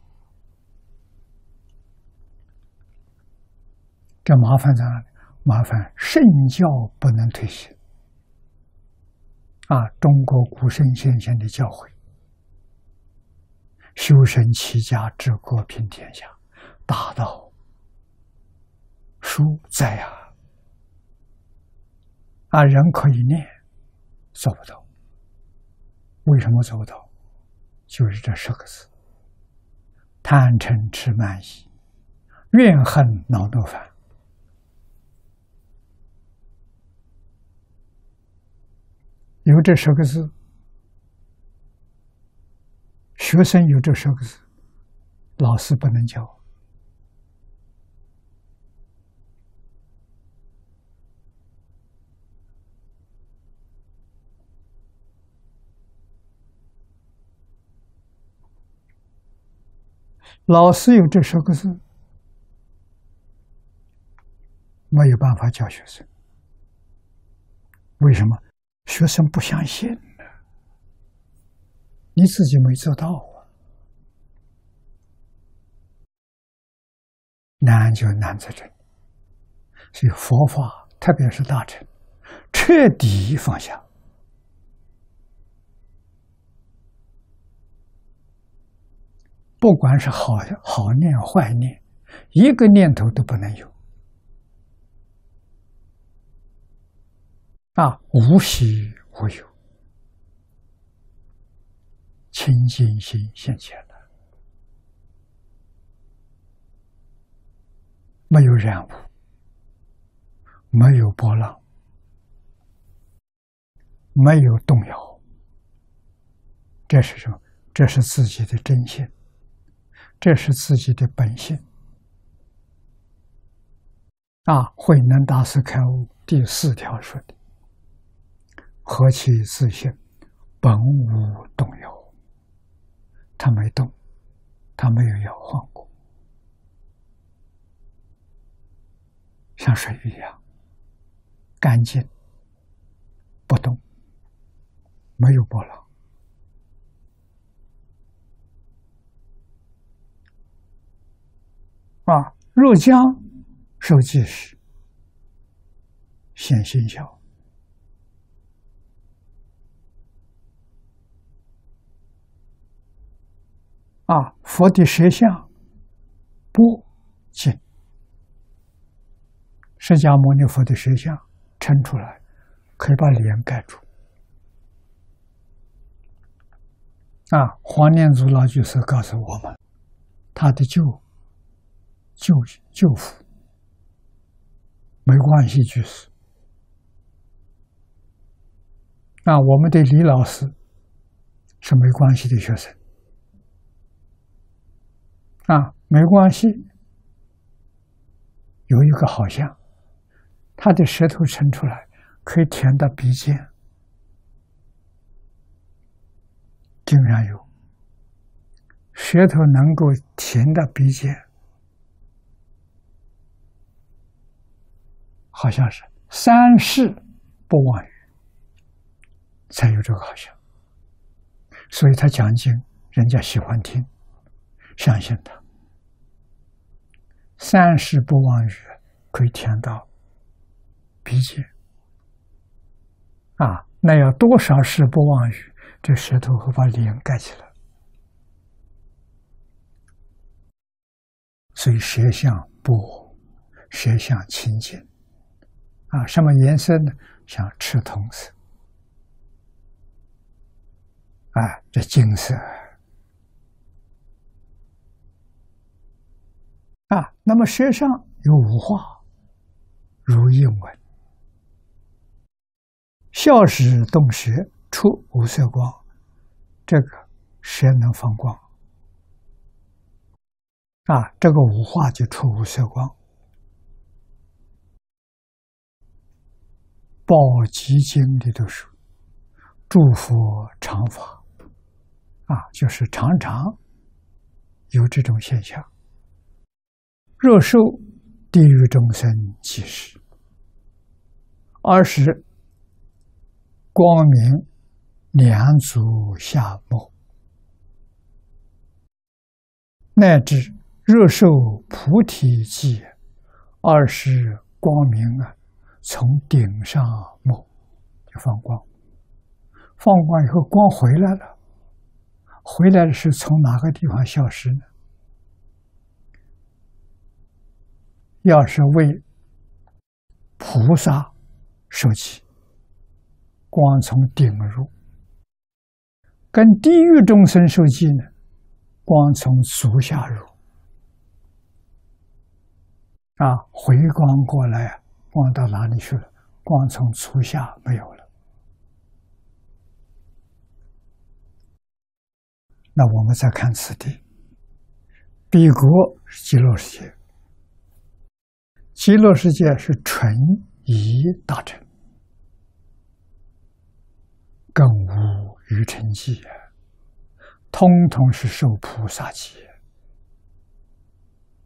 这麻烦在哪里？麻烦圣教不能推行。啊，中国古圣先贤的教诲，修身齐家治国平天下，大道书在啊。啊，人可以念，做不到。为什么做不到？就是这十个字：贪嗔痴慢疑、怨恨恼怒烦。有这十个字，学生有这十个字，老师不能教。老师有这十个字，没有办法教学生。为什么？学生不相信呢？你自己没做到啊，难就难在这里。所以佛法，特别是大乘，彻底放下。不管是好好念坏念，一个念头都不能有。啊，无喜无忧，清净心现前了，没有染污。没有波浪，没有动摇，这是什么？这是自己的真心，这是自己的本性。啊，慧能大师开悟第四条说的：“何其自信，本无动摇。”他没动，他没有摇晃过，像水一样。干净，不动，没有波浪啊！入江受计时，现心效啊！佛的实相不净，释迦牟尼佛的实相。撑出来，可以把脸盖住。啊，黄念祖老居士告诉我们，他的舅舅舅父没关系就是。啊，我们的李老师是没关系的学生。啊，没关系，有一个好像。他的舌头伸出来，可以舔到鼻尖，经常有舌头能够舔到鼻尖，好像是三世不忘语才有这个好像，所以他讲经，人家喜欢听，相信他。三世不忘语可以填到。鼻尖啊，那要多少世不忘语，这舌头会把脸盖起来。所以舌相不，舌相清净啊，什么颜色呢？像赤铜色啊，这金色啊。那么舌上有五化，如印文。笑时动舌出五色光，这个舌能放光啊！这个五化就出五色光。报吉经里头说：“祝福常法啊，就是常常有这种现象。若受地狱众生即时，二十。光明两足下目，乃至若受菩提记，二是光明啊，从顶上目就放光，放光以后光回来了，回来的是从哪个地方消失呢？要是为菩萨受记。光从顶入，跟地狱众生受记呢？光从足下入，啊，回光过来啊，光到哪里去了？光从初夏没有了。那我们再看此地，彼国是极乐世界，极乐世界是纯一大乘。更无余尘记，通通是受菩萨戒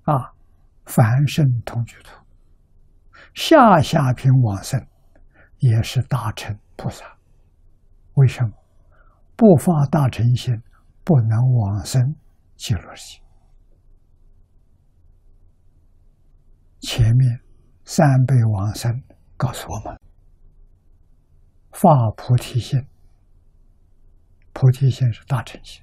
啊！凡圣同居土，下下品往生也是大乘菩萨。为什么不发大乘心，不能往生极乐世界？前面三辈往生告诉我们：发菩提心，菩提心是大乘心。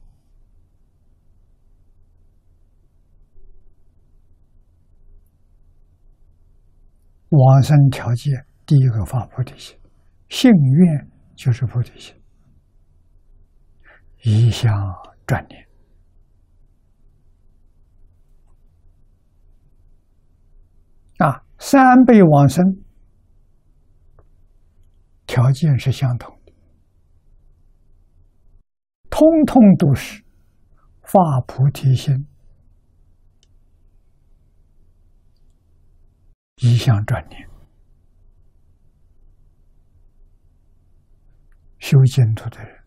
往生条件，第一个发菩提心，信愿就是菩提心，一向转念啊，三辈往生条件是相同的，通通都是发菩提心。一向转念，修净土的人，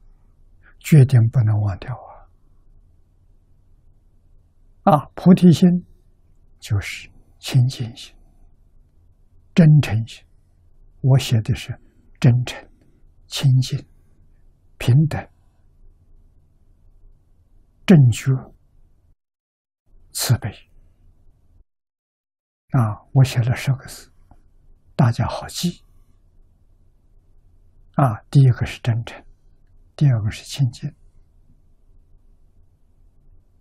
决定不能忘掉啊！啊，菩提心就是清净心、真诚心。我写的是真诚、清净、平等、正觉、慈悲。啊，我写了十个字，大家好记。啊，第一个是真诚，第二个是清净、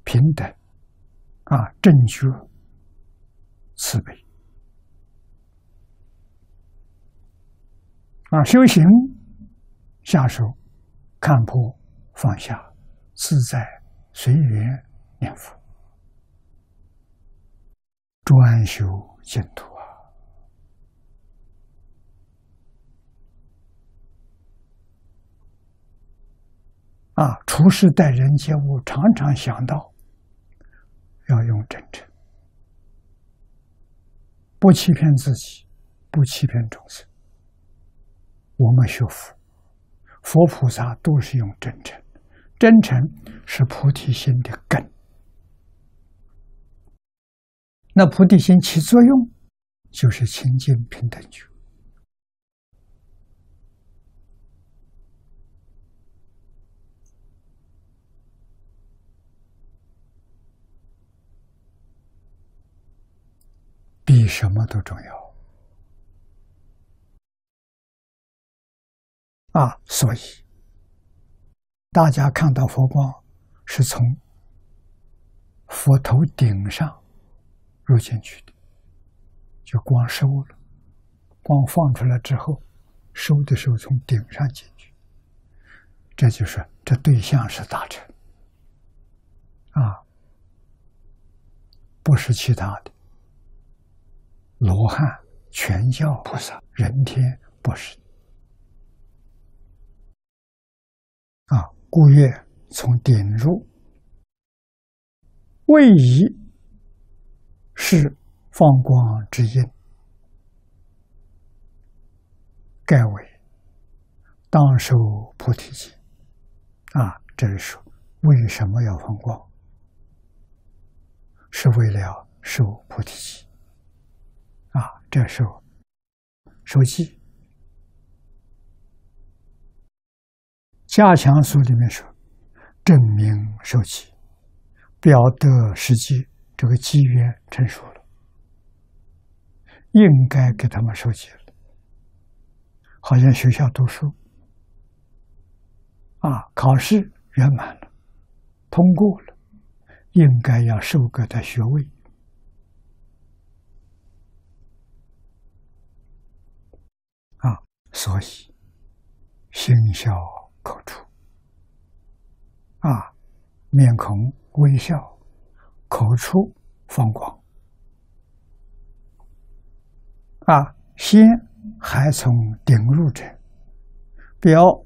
平等，啊，正觉、慈悲。啊，修行下手看破放下，自在随缘念佛。专修净土啊！啊，处事待人接物，常常想到要用真诚，不欺骗自己，不欺骗众生。我们学佛，佛菩萨都是用真诚，真诚是菩提心的根。那菩提心起作用，就是清净平等觉。比什么都重要啊！所以，大家看到佛光是从佛头顶上。入进去的，就光收了，光放出来之后，收的时候从顶上进去，这就是这对象是大乘，啊，不是其他的，罗汉、全教菩萨、人天不是，啊，故曰从顶入，位移。是放光之因，盖为当受菩提心啊！这是说为什么要放光？是为了受菩提心啊！这时候受记加强书里面说，证明受记，表得实际。这个机缘成熟了，应该给他们收集了。好像学校读书啊，考试圆满了，通过了，应该要授给他学位啊。所以，心笑口出啊，面孔微笑。口出放光，啊，先还从顶入者，表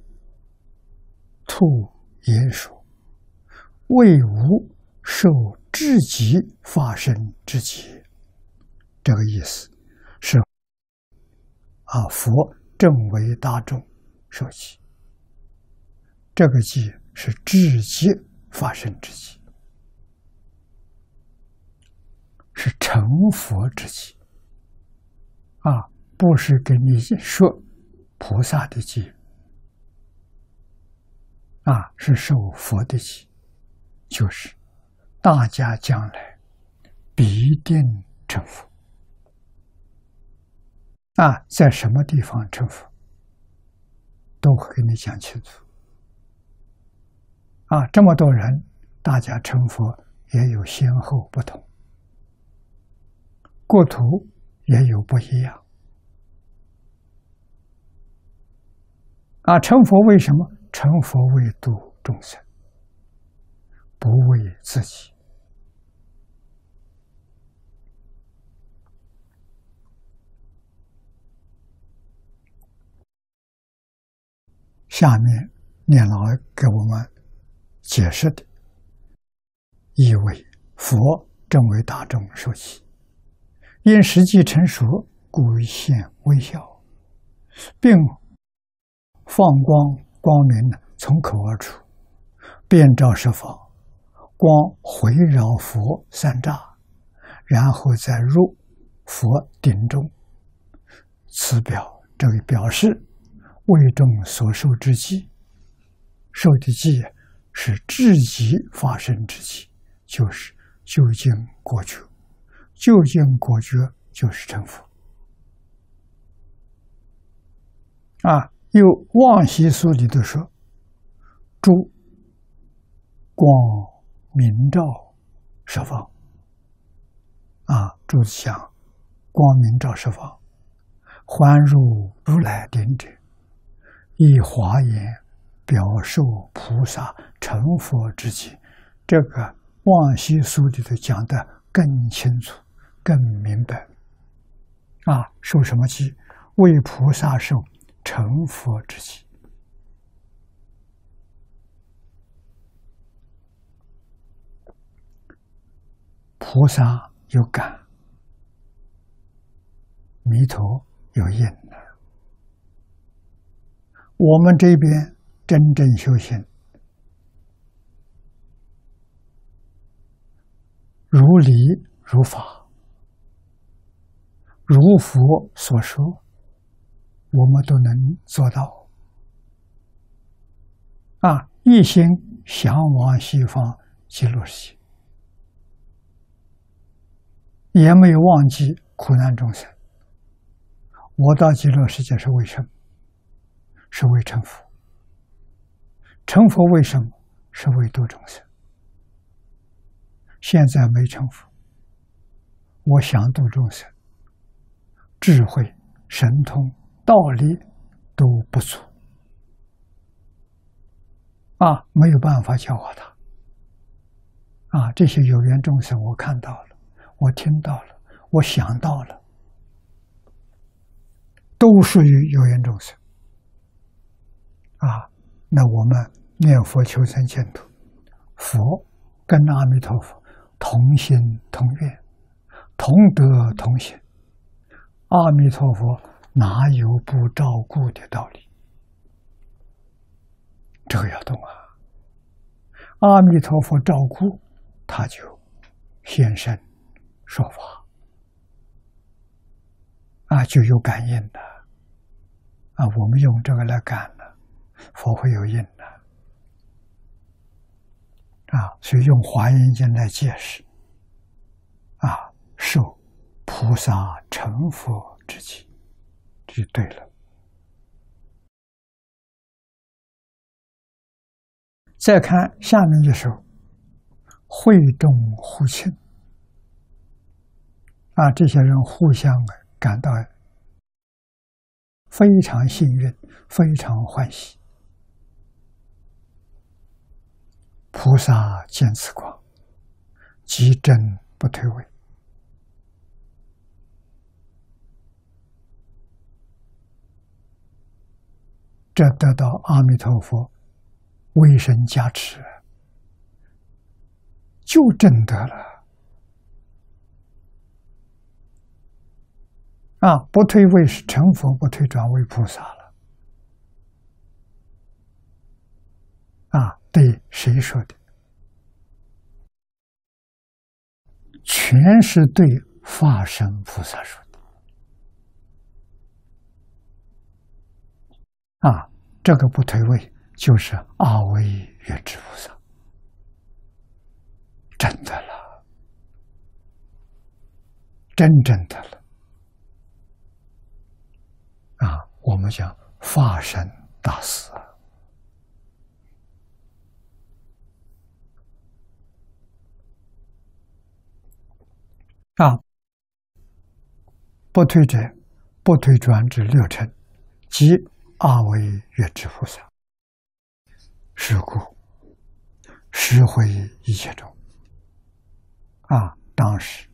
吐言说，为无受至极发生之极，这个意思是啊，佛正为大众受记，这个记是至极发生之极。是成佛之际啊，不是跟你说菩萨的记啊，是受佛的记，就是大家将来必定成佛。啊，在什么地方成佛，都会给你讲清楚。啊，这么多人，大家成佛也有先后不同，国土也有不一样。啊，成佛为什么？成佛为度众生，不为自己。下面念老给我们解释的，意为佛正为大众受记，因时机成熟，故现微笑，并。放光光明呢，从口而出，遍照十方，光回绕佛三匝，然后再入佛顶中。此表这个表示为众所受之际，受的记是至极发生之际，就是究竟过去，究竟果觉就是成佛啊。又望西书里头说：“诸光明照十方。”啊，诸相光明照十方，还入如来顶者，以华严表授菩萨成佛之际。这个望西书里头讲的更清楚、更明白。啊，受什么气？为菩萨受。成佛之气，菩萨有感，弥陀有应我们这边真正修行，如理如法，如佛所说。我们都能做到啊！一心向往西方极乐世界，也没有忘记苦难众生。我到极乐世界是为什么？是为成佛。成佛为什么？是为度众生。现在没成佛，我想度众生，智慧神通。道理都不足啊，没有办法教化他啊。这些有缘众生，我看到了，我听到了，我想到了，都属于有缘众生啊。那我们念佛求生净土，佛跟阿弥陀佛同心同愿，同德同行，阿弥陀佛。哪有不照顾的道理？这个要懂啊！阿弥陀佛照顾，他就现身说法啊，就有感应的啊。我们用这个来感了，佛会有应的啊。所以用《华严经》来解释啊，受菩萨成佛之际，这。就对了。再看下面一首《会众互庆》，啊，这些人互相感到非常幸运，非常欢喜。菩萨见此光，即真不退位。这得到阿弥陀佛威神加持，就真得了啊！不退位是成佛，不退转为菩萨了啊！对谁说的？全是对法身菩萨说的啊！这个不退位，就是阿惟越之菩萨，真的了，真正的了啊我们讲法身大士啊，不退者，不退转至六尘，即阿惟越之菩萨。是故，实会一切中。啊，当时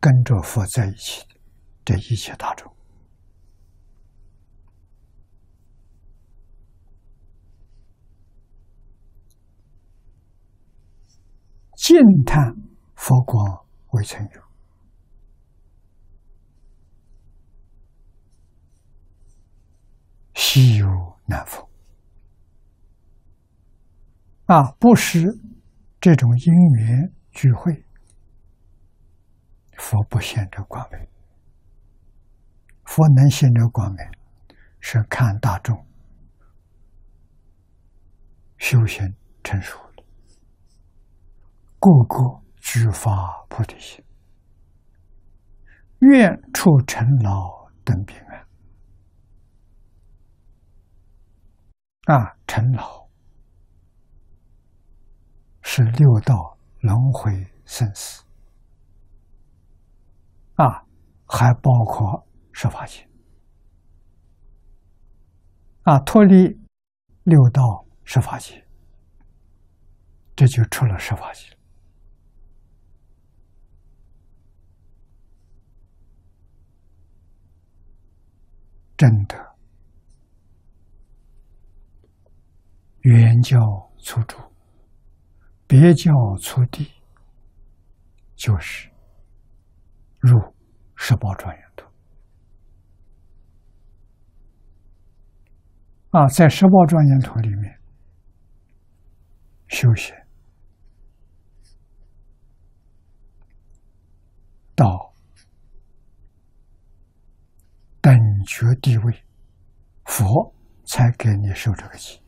跟着佛在一起的这一切大众，静叹佛光未曾有，西有难逢。啊，不是这种因缘聚会。佛不现这光明，佛能现这光明，是看大众修行成熟了，个个具发菩提心，愿处尘劳等平安。啊，尘劳是六道轮回生死。啊，还包括十法界啊，脱离六道十法界，这就出了十法界。真的，原教出主，别教出地，就是。入十宝庄严图啊，在十宝庄严图里面修行到等觉地位，佛才给你受这个气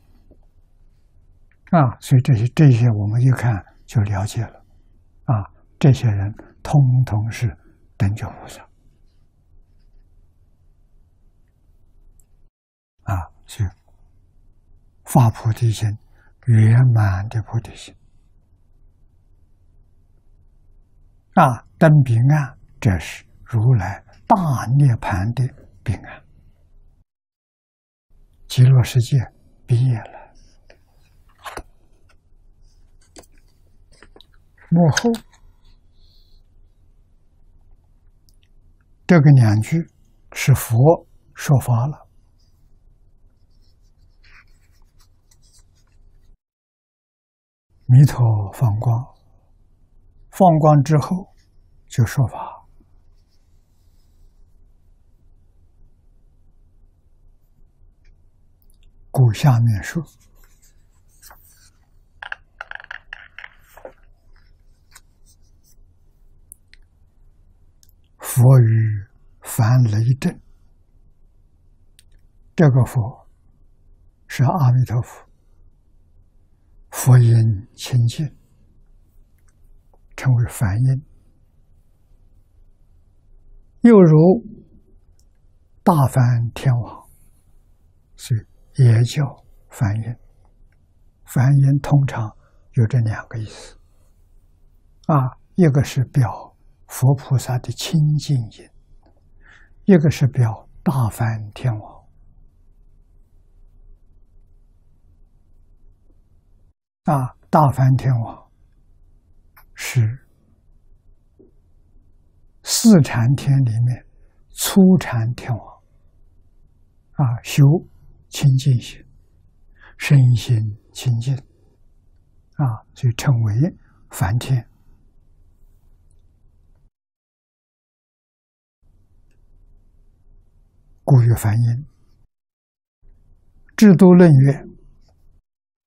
啊。所以这些这些，我们一看就了解了啊。这些人通通是。等觉菩萨啊，是发菩提心圆满的菩提心啊，登彼岸，这是如来大涅盘的彼岸，极乐世界毕业了，幕后。这个两句是佛说法了，弥陀放光，放光之后就说法，故下面说。佛语凡雷震，这个佛是阿弥陀佛，佛音清净，称为梵音，又如大梵天王，所以也叫梵音。梵音通常有这两个意思，啊，一个是表。佛菩萨的清净心，一个是表大梵天王。啊，大梵天王是四禅天里面初禅天王。啊，修清净心，身心清净。啊，所以称为梵天。故曰：“梵音，制度论曰：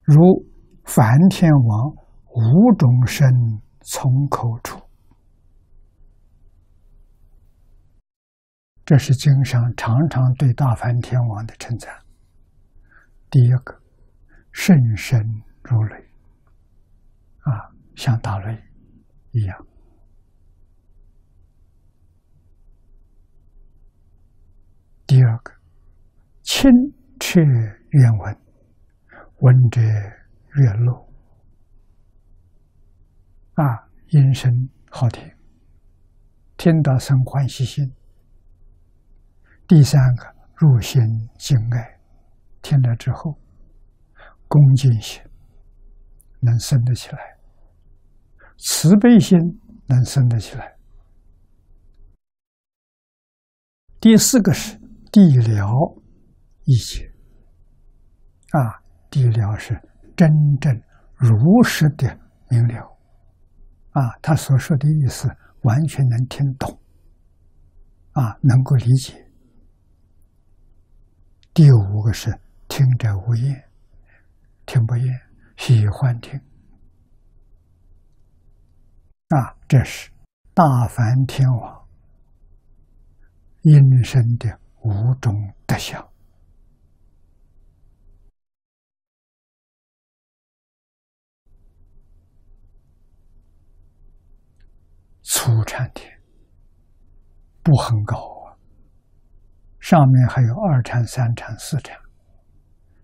如梵天王五种声从口出。这是经上常常对大梵天王的称赞。第一个，甚深如雷，啊，像大雷一样。”第二个，清澈愿闻，闻者悦乐。啊，音声好听，听到生欢喜心。第三个，入心敬爱，听了之后，恭敬心能生得起来，慈悲心能生得起来。第四个是地了一切，啊，地了是真正如实的明了，啊，他所说的意思完全能听懂，啊，能够理解。第五个是听者无厌，听不厌，喜欢听，啊，这是大梵天王。因生的五种德相，初禅天不很高啊，上面还有二禅、三禅、四禅，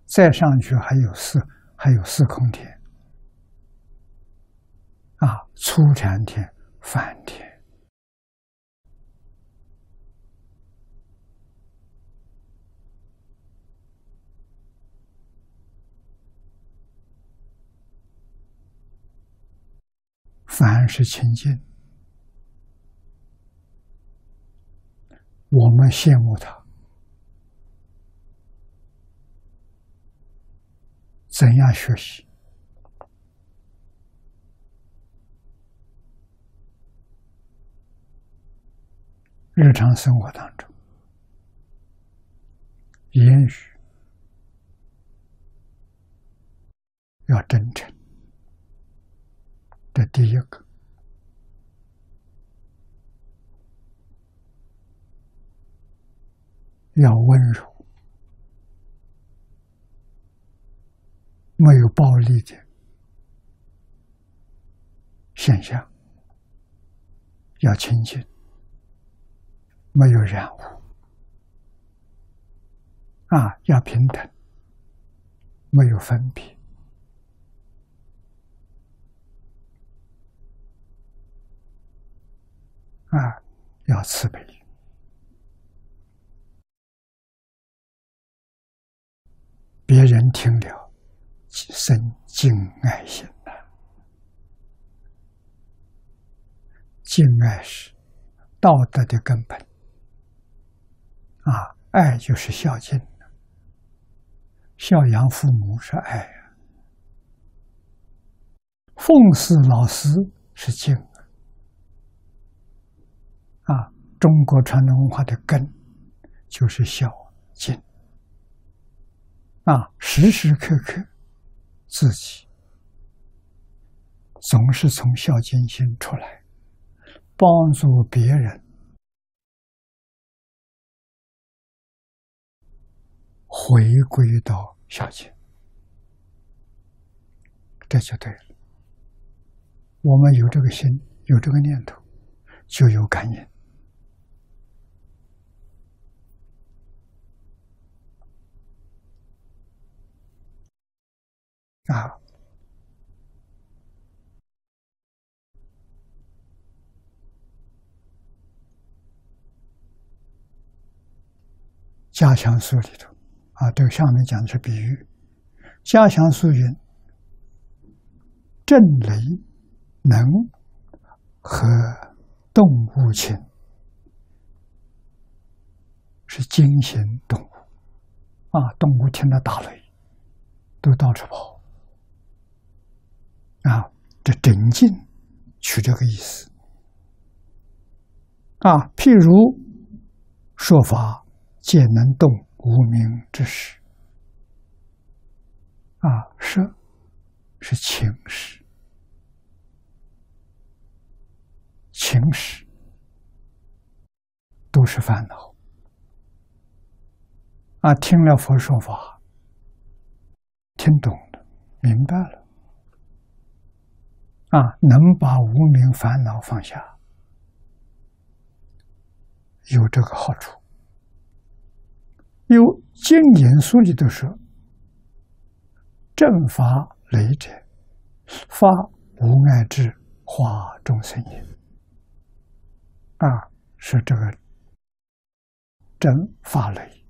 再上去还有四，还有四空天啊，初禅天、梵天。凡是清净，我们羡慕他，怎样学习？日常生活当中，言语要真诚。这第一个。要温柔，没有暴力的。现象；要亲近，没有染污。啊；要平等，没有分别。啊，要慈悲，别人听了生敬爱心呐。敬爱是道德的根本啊，爱就是孝敬孝养父母是爱呀，奉事老师是敬。啊，中国传统文化的根就是孝敬啊，时时刻刻自己总是从孝敬心出来，帮助别人回归到孝敬，这就对了。我们有这个心，有这个念头，就有感应。啊！加强术里头，啊，这个上面讲的是比喻。加强术云：震雷能和动物情，是惊险动物。啊，动物听到打雷，都到处跑。啊，这真经取这个意思啊。譬如说法，皆能动无名之事啊，是是情识，情识都是烦恼啊。听了佛说法，听懂了，明白了。啊，能把无名烦恼放下，有这个好处。有经言书里都说：“正法雷者，发无碍智，化众生也。”啊，是这个真法雷，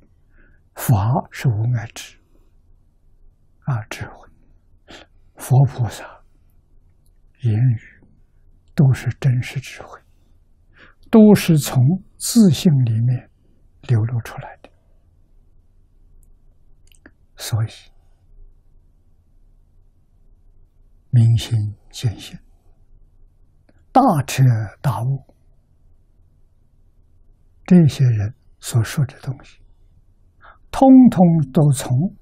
法是无碍智，啊，智慧，佛菩萨言语都是真实智慧，都是从自信里面流露出来的。所以，明心见性，大彻大悟，这些人所说的东西，通通都从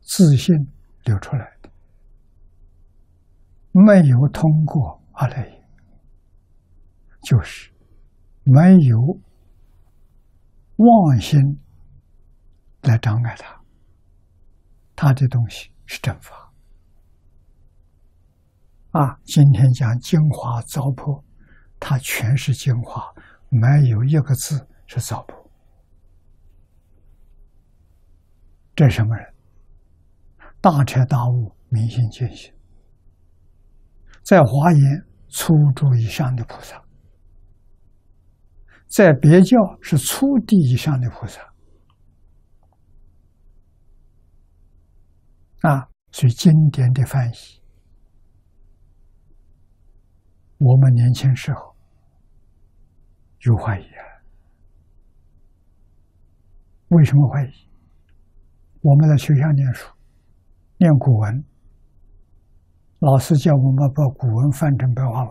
自信流出来，没有通过阿赖耶，就是没有妄心来障碍他。他的东西是正法啊！今天讲精华糟粕，它全是精华，没有一个字是糟粕。这什么人？大彻大悟、明心见性，在华严初住以上的菩萨，在别教是初地以上的菩萨。啊，所以经典的翻译，我们年轻时候有怀疑啊？为什么怀疑？我们在学校念书，念古文，老师叫我们把古文翻成白话文，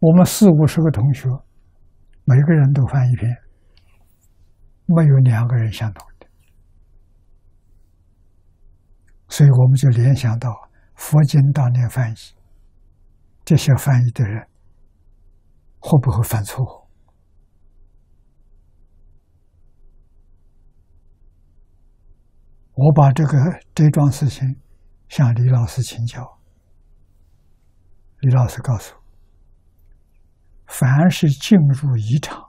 我们四五十个同学，每个人都翻一篇，没有两个人相同的。所以我们就联想到佛经当年翻译，这些翻译的人会不会犯错误？我把这个这桩事情向李老师请教，李老师告诉我，凡是进入一场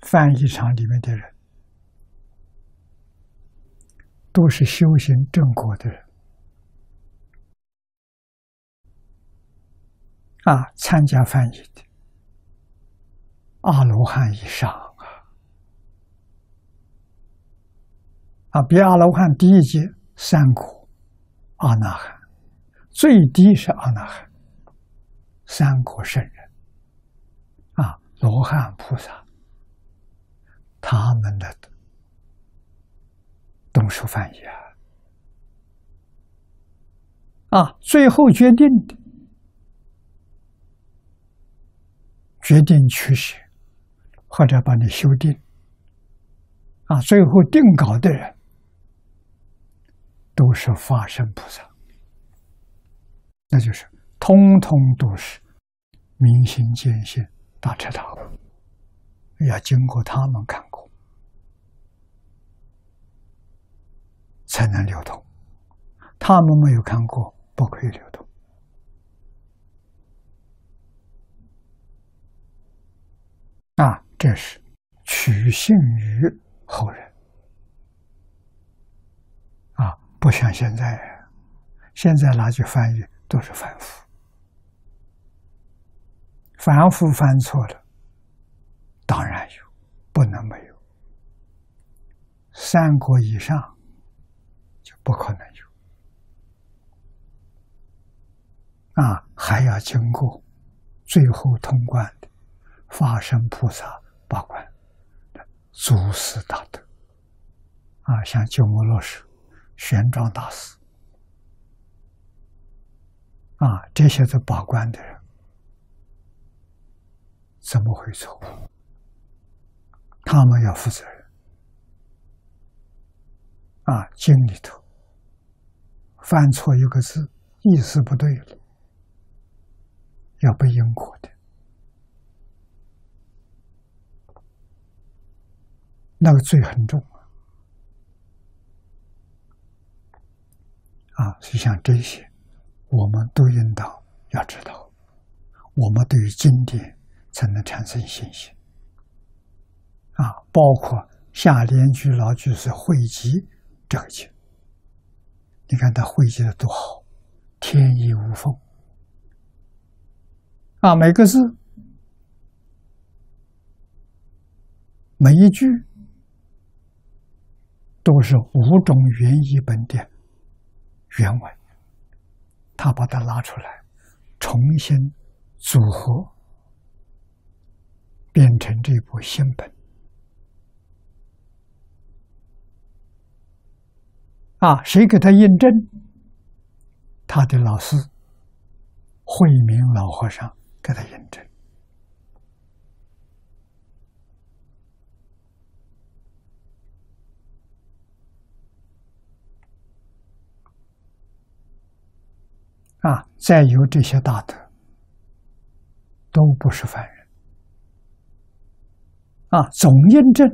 翻译场里面的人。都是修行正果的人啊，参加翻译的阿罗汉以上啊，比阿罗汉低一阶，三果阿那含，最低是阿那含，三果圣人啊，罗汉菩萨，他们的。动手翻译啊！啊，最后决定的，决定取舍，或者把你修订，啊，最后定稿的人，都是法身菩萨，那就是通通都是明心见性、大彻大悟，要经过他们看过。才能流通，他们没有看过，不可以流通。啊，这是取信于后人。啊，不像现在，现在拿去翻译都是反复，反复翻错了，当然有，不能没有。三国以上。就不可能有啊！还要经过最后通关的法身菩萨把关的祖师大德啊，像鸠摩罗什、玄奘大师啊，这些在把关的人，怎么会错？他们要负责任。啊，经里头犯错一个字，意思不对了，要背因果的，那个罪很重啊！啊，所以像这些，我们都应当要知道，我们对于经典才能产生信心。啊，包括下莲居老居士汇集这个经，你看他汇集的多好，天衣无缝啊，每个字，每一句都是五种原译本的原文，他把它拉出来，重新组合。变成这部新本啊！谁给他印证？他的老师慧明老和尚给他印证啊！再有这些大德，都不是凡人。啊，总印证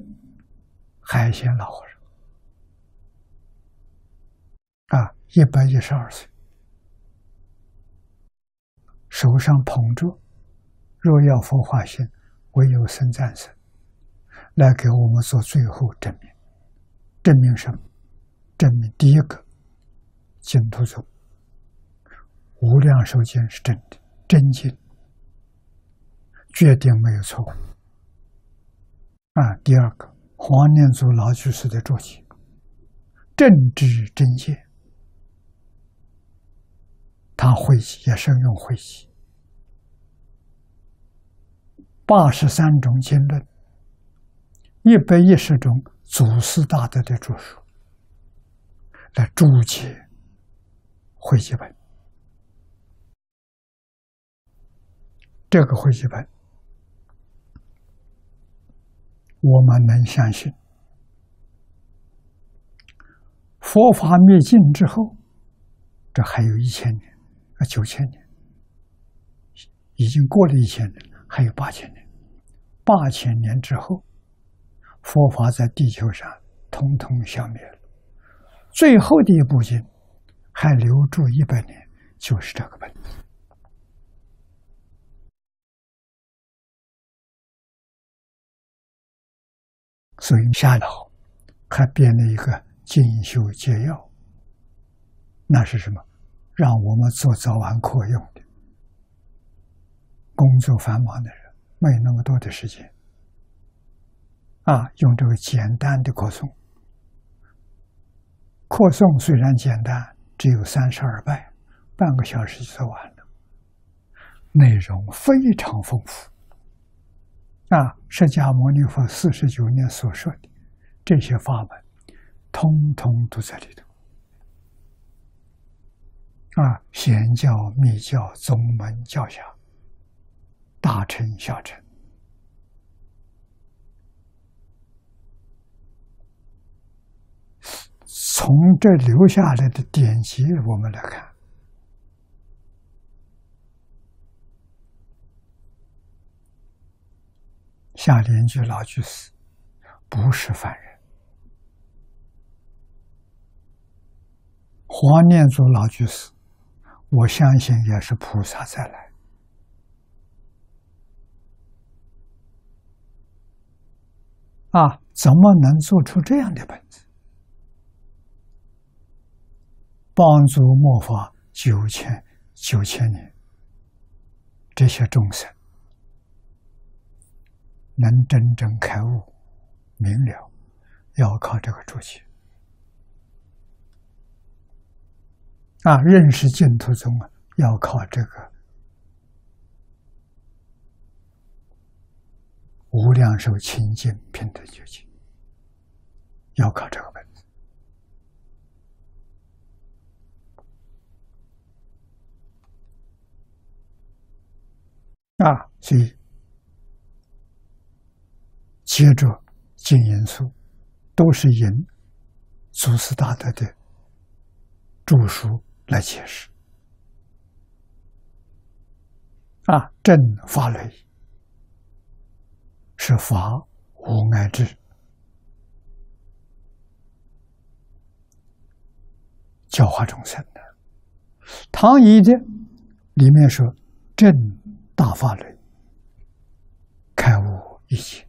海鲜老和尚啊，一百一十二岁，手上捧着“若要佛化心，唯有僧赞僧”，来给我们做最后证明。证明什么？证明第一个净土宗无量寿经是真的，真经，决定没有错。误。啊，第二个黄念祖老居士的注解，正知真见，他会集也是用会集，八十三种经论，一百一十种祖师大德的著述，来注解会集本，这个会集本。我们能相信，佛法灭尽之后，这还有一千年，啊，九千年，已经过了一千年，还有八千年。八千年之后，佛法在地球上统统消灭了，最后的一部经还留住一百年，就是这个本。所以下老还编了一个进修戒要，那是什么？让我们做早晚课用的。工作繁忙的人没有那么多的时间，啊，用这个简单的课诵。课诵虽然简单，只有三十二拜，半个小时就做完了，内容非常丰富。啊，释迦牟尼佛四十九年所说的这些法门，通通都在里头。啊，显教、密教、宗门、教下，大乘、小乘，从这留下来的典籍，我们来看。下联句老居士不是凡人，黄念祖老居士，我相信也是菩萨再来。啊，怎么能做出这样的本子，帮助末法九千九千年这些众生？能真正开悟、明了，要靠这个注解啊！认识净土宗啊，要靠这个无量寿清净平等究竟，要靠这个本子啊！所以。接着，经因素都是引祖师大德的著书来解释。啊，正法雷是法无碍智，教化众生的。唐一的里面说正大法雷开悟一切。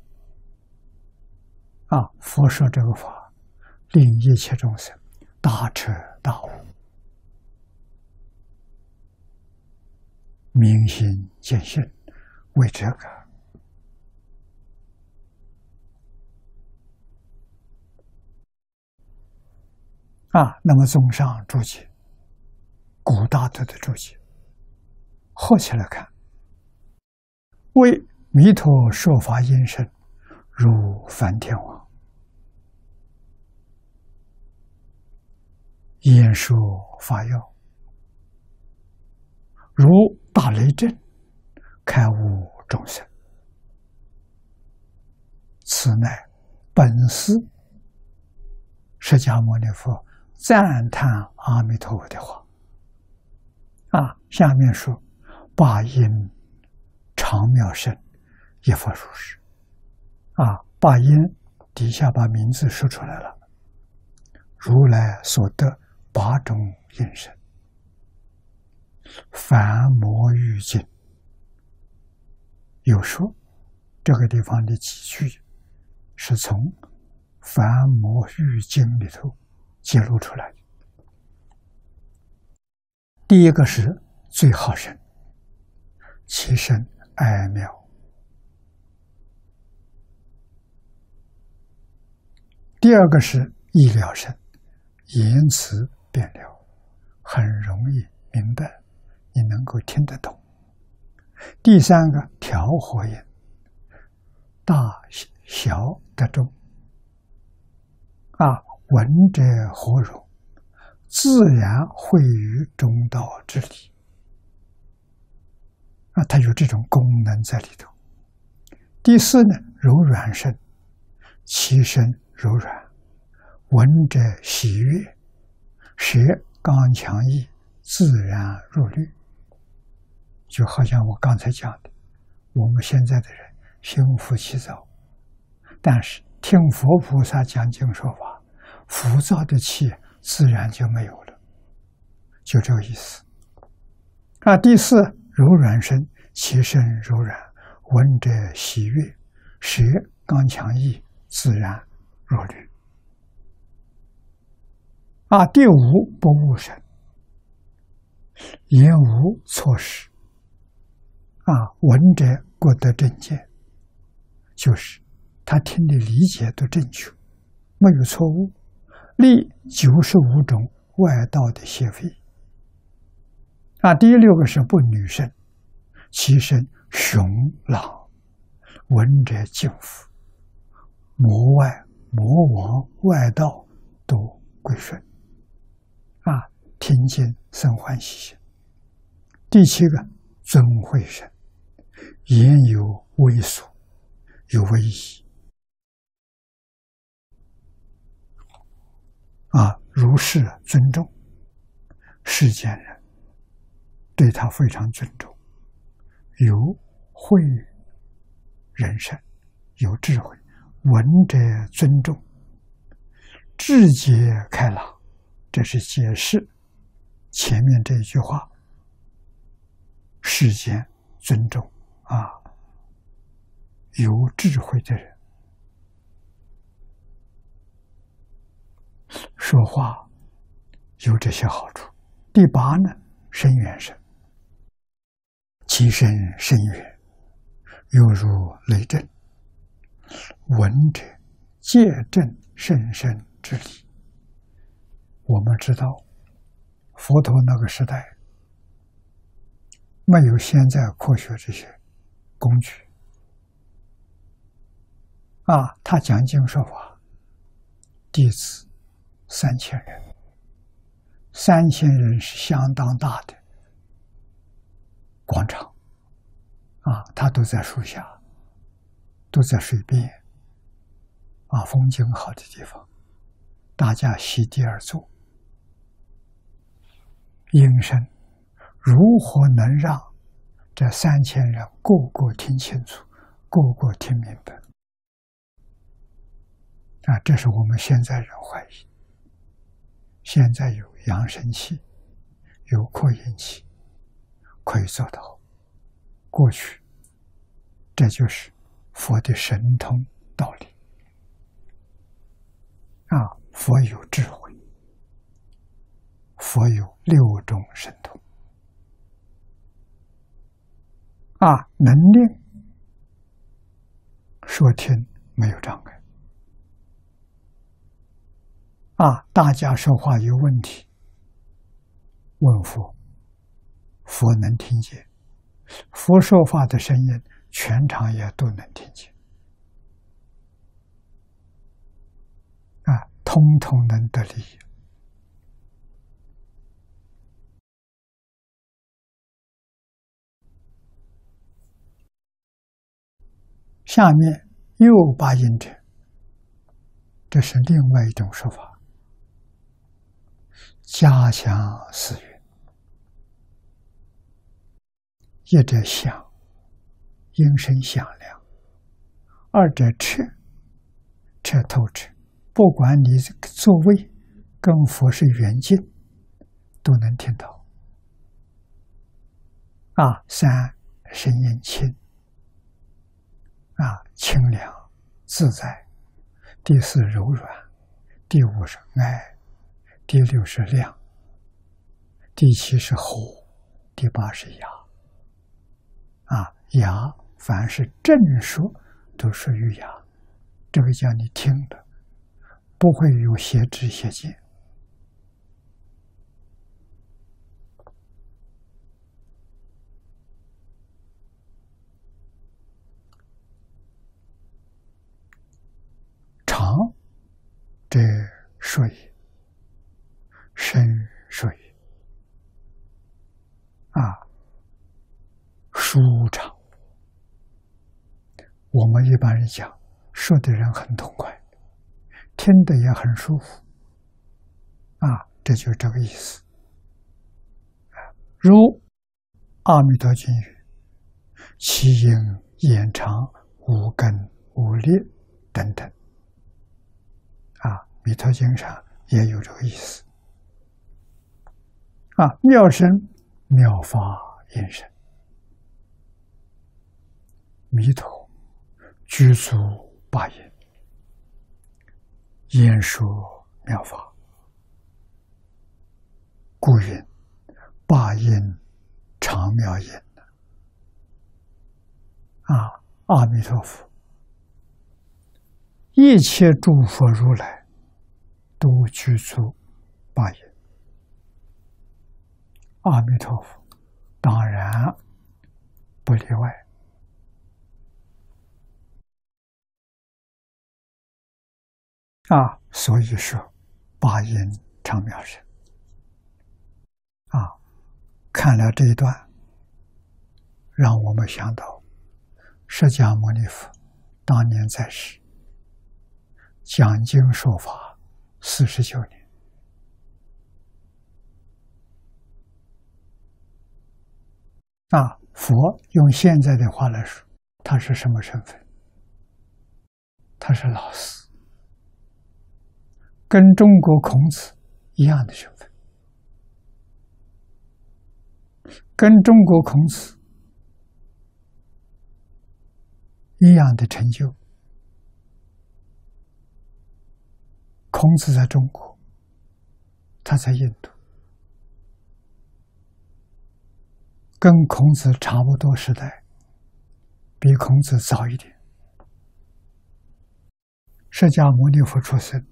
啊，佛说这个法，令一切众生大彻大悟，明心见性，为这个啊。那么，综上注解，古大德的注解，合起来看，为弥陀说法因身，如梵天王。演说法要，如大雷震，开悟众生。此乃本师释迦牟尼佛赞叹阿弥陀佛的话。啊，下面说八音长妙声，一佛如是。啊，八音底下把名字说出来了，如来所得。八种音声，凡魔欲境。有说这个地方的几句是从凡魔欲经里头揭露出来的。第一个是最好声，其身哀妙；第二个是意料声，言辞。变了，很容易明白，你能够听得懂。第三个调和音，大小的中，啊，闻者何如，自然会于中道之理。啊，它有这种功能在里头。第四呢，柔软声，其声柔软，闻者喜悦。学刚强意，自然入律。就好像我刚才讲的，我们现在的人心浮气躁，但是听佛菩萨讲经说法，浮躁的气自然就没有了，就这个意思。啊，第四柔软身，其身柔软，闻者喜悦，学刚强意，自然入律。啊，第五不误神，言无错失。啊，闻者过得正见，就是他听的理解都正确，没有错误。立九十五种外道的邪非。啊，第六个是不女身，其身雄朗，闻者敬服，魔外魔王外道都归顺。啊，听见生欢喜心。第七个尊慧神，言有威俗，有威仪。啊，如是尊重世间人，对他非常尊重，有慧人生，有智慧，闻者尊重，智节开朗。这是解释前面这一句话：世间尊重啊，有智慧的人说话有这些好处。第八呢，深远声，其声深远，犹如雷震，闻者借震甚深之理。我们知道，佛陀那个时代没有现在科学这些工具啊，他讲经说法，弟子三千人，三千人是相当大的广场啊，他都在树下，都在水边啊，风景好的地方，大家席地而坐。音声如何能让这三千人个个听清楚，个个听明白？啊，这是我们现在人怀疑。现在有扬声器，有扩音器，可以做到。过去，这就是佛的神通道理。啊，佛有智慧，佛有六种神通，啊，能令说听没有障碍，啊，大家说话有问题，问佛，佛能听见，佛说话的声音，全场也都能听见。通通能得利益。下面又八音者，这是另外一种说法。家乡四云，一者响，音声响亮；二者彻，彻透彻。不管你这个座位跟佛是远近，都能听到。啊，三声音轻，啊清凉自在；第四柔软，第五是爱，第六是亮，第七是火，第八是雅。啊，雅凡是正说，都属于雅。这个叫你听的。不会有邪知邪见。长，这水，深水，啊，舒畅。我们一般人讲，说的人很痛快。听的也很舒服，啊，这就是这个意思。如《阿弥陀经》语：“其音延长，无根无裂，等等。”啊，《弥陀经》上也有这个意思。啊，妙声妙法音声，弥陀具足八音。言说妙法，故云八音常妙音啊！阿弥陀佛，一切诸佛如来都具足八音。阿弥陀佛，当然不例外。啊，所以说八音常妙声啊，看了这一段，让我们想到释迦牟尼佛当年在世讲经说法四十九年啊，佛用现在的话来说，他是什么身份？他是老师。跟中国孔子一样的身份，跟中国孔子一样的成就。孔子在中国，他在印度，跟孔子差不多时代，比孔子早一点。释迦牟尼佛出生。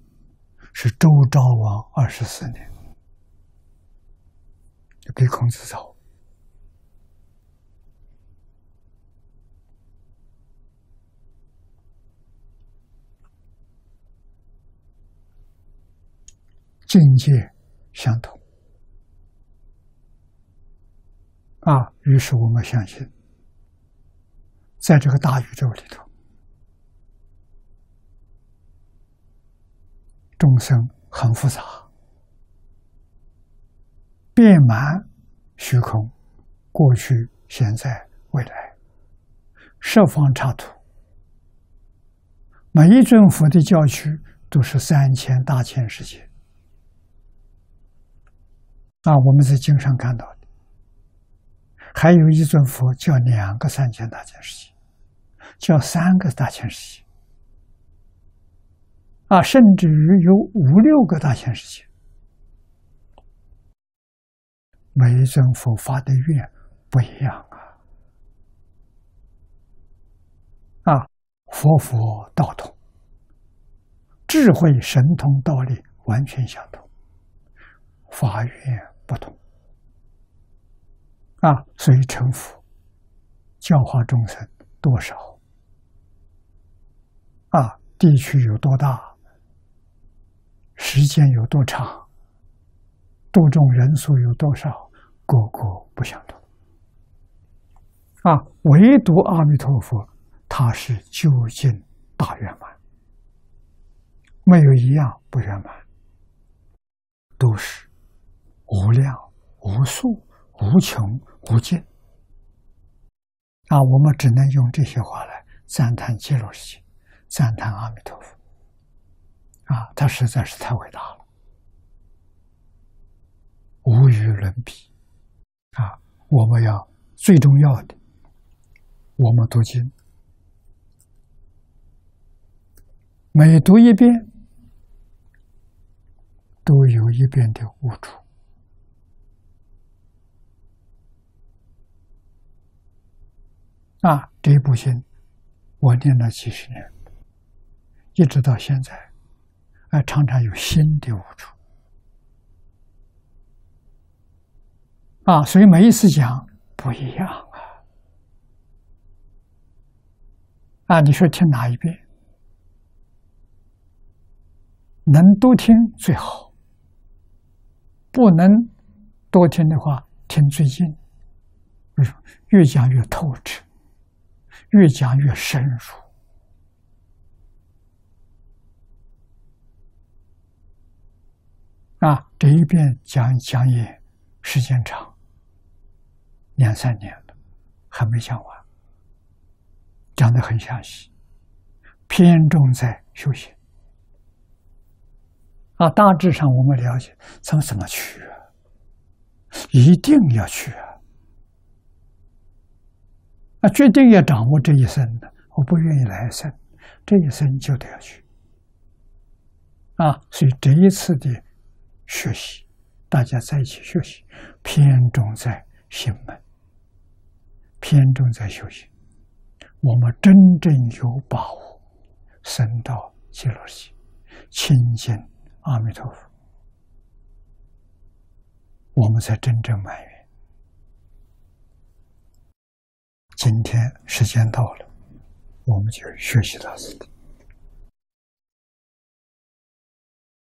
是周昭王二十四年，比孔子早。境界相同啊，于是我们相信，在这个大宇宙里头。众生很复杂，遍满虚空，过去、现在、未来，十方刹土，每一尊佛的教区都是三千大千世界。啊，我们在经上看到的，还有一尊佛叫两个三千大千世界，叫三个大千世界。啊，甚至于有五六个大千世界，每一尊佛发的愿不一样啊！啊，佛佛道同，智慧神通道理完全相同，法愿不同啊！所以成佛教化众生多少啊？地区有多大？时间有多长，度众人数有多少，个个不相同。啊，唯独阿弥陀佛，他是究竟大圆满，没有一样不圆满，都是无量、无数、无穷、无尽。啊，我们只能用这些话来赞叹极乐世界，赞叹阿弥陀佛。啊，他实在是太伟大了，无与伦比。啊，我们要最重要的，我们读经，每读一遍，都有一遍的悟处。啊，这一部经我念了几十年，一直到现在。啊，常常有新的悟处啊，所以每一次讲不一样啊。啊，你说听哪一遍？能多听最好，不能多听的话，听最近，越讲越透彻，越讲越深入。啊，这一遍讲讲也时间长，两三年了，还没讲完，讲的很详细，偏重在修行。啊，大致上我们了解，怎怎么去？一定要去啊！啊，决定要掌握这一生的，我不愿意来生，这一生就得要去。啊，所以这一次的。学习，大家在一起学习，偏重在心门，偏重在修行。我们真正有把握升到极乐世界，亲近阿弥陀佛，我们才真正满愿。今天时间到了，我们就学习到此。